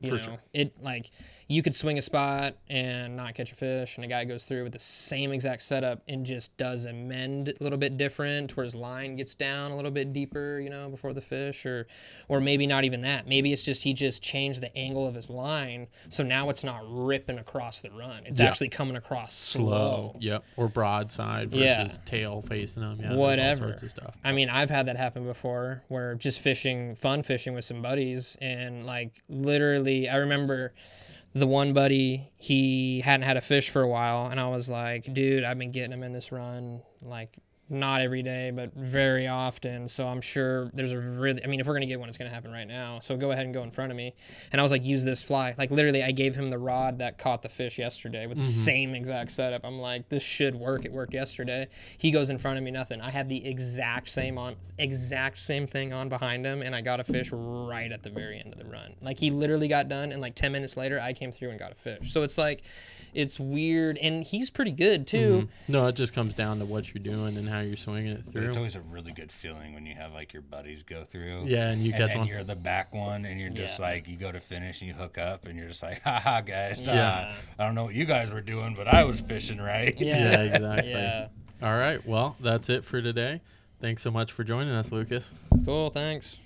You For know, sure. it like you could swing a spot and not catch a fish, and a guy goes through with the same exact setup and just does a mend a little bit different, where his line gets down a little bit deeper, you know, before the fish, or or maybe not even that. Maybe it's just he just changed the angle of his line, so now it's not ripping across the run. It's Yeah. actually coming across slow. Slow. Yep. Or broadside versus Yeah. tail facing them. Yeah. Whatever. All sorts of stuff. I mean, I've had that happen before where just fishing, fun fishing with some buddies, and like literally, I remember the one buddy, he hadn't had a fish for a while, and I was like, dude, I've been getting him in this run, like not every day, but very often. So I'm sure there's a really, I mean, if we're going to get one, it's going to happen right now. So go ahead and go in front of me. And I was like, use this fly. Like literally, I gave him the rod that caught the fish yesterday with the mm-hmm. same exact setup. I'm like, this should work. It worked yesterday. He goes in front of me, nothing. I had the exact same on, exact same thing on behind him, and I got a fish right at the very end of the run. Like he literally got done, and like 10 minutes later, I came through and got a fish. So it's like, it's weird, and he's pretty good too. No, it just comes down to what you're doing and how you're swinging it through. it's always a really good feeling when you have like your buddies go through. Yeah, and you and catch then one. you're the back one, and you're just Yeah. like you go to finish and you hook up, and you're just like, [laughs] haha, guys. uh, Yeah. I don't know what you guys were doing, but I was fishing right. Yeah, [laughs] exactly. Yeah. All right. Well, that's it for today. Thanks so much for joining us, Lucas. Cool. Thanks.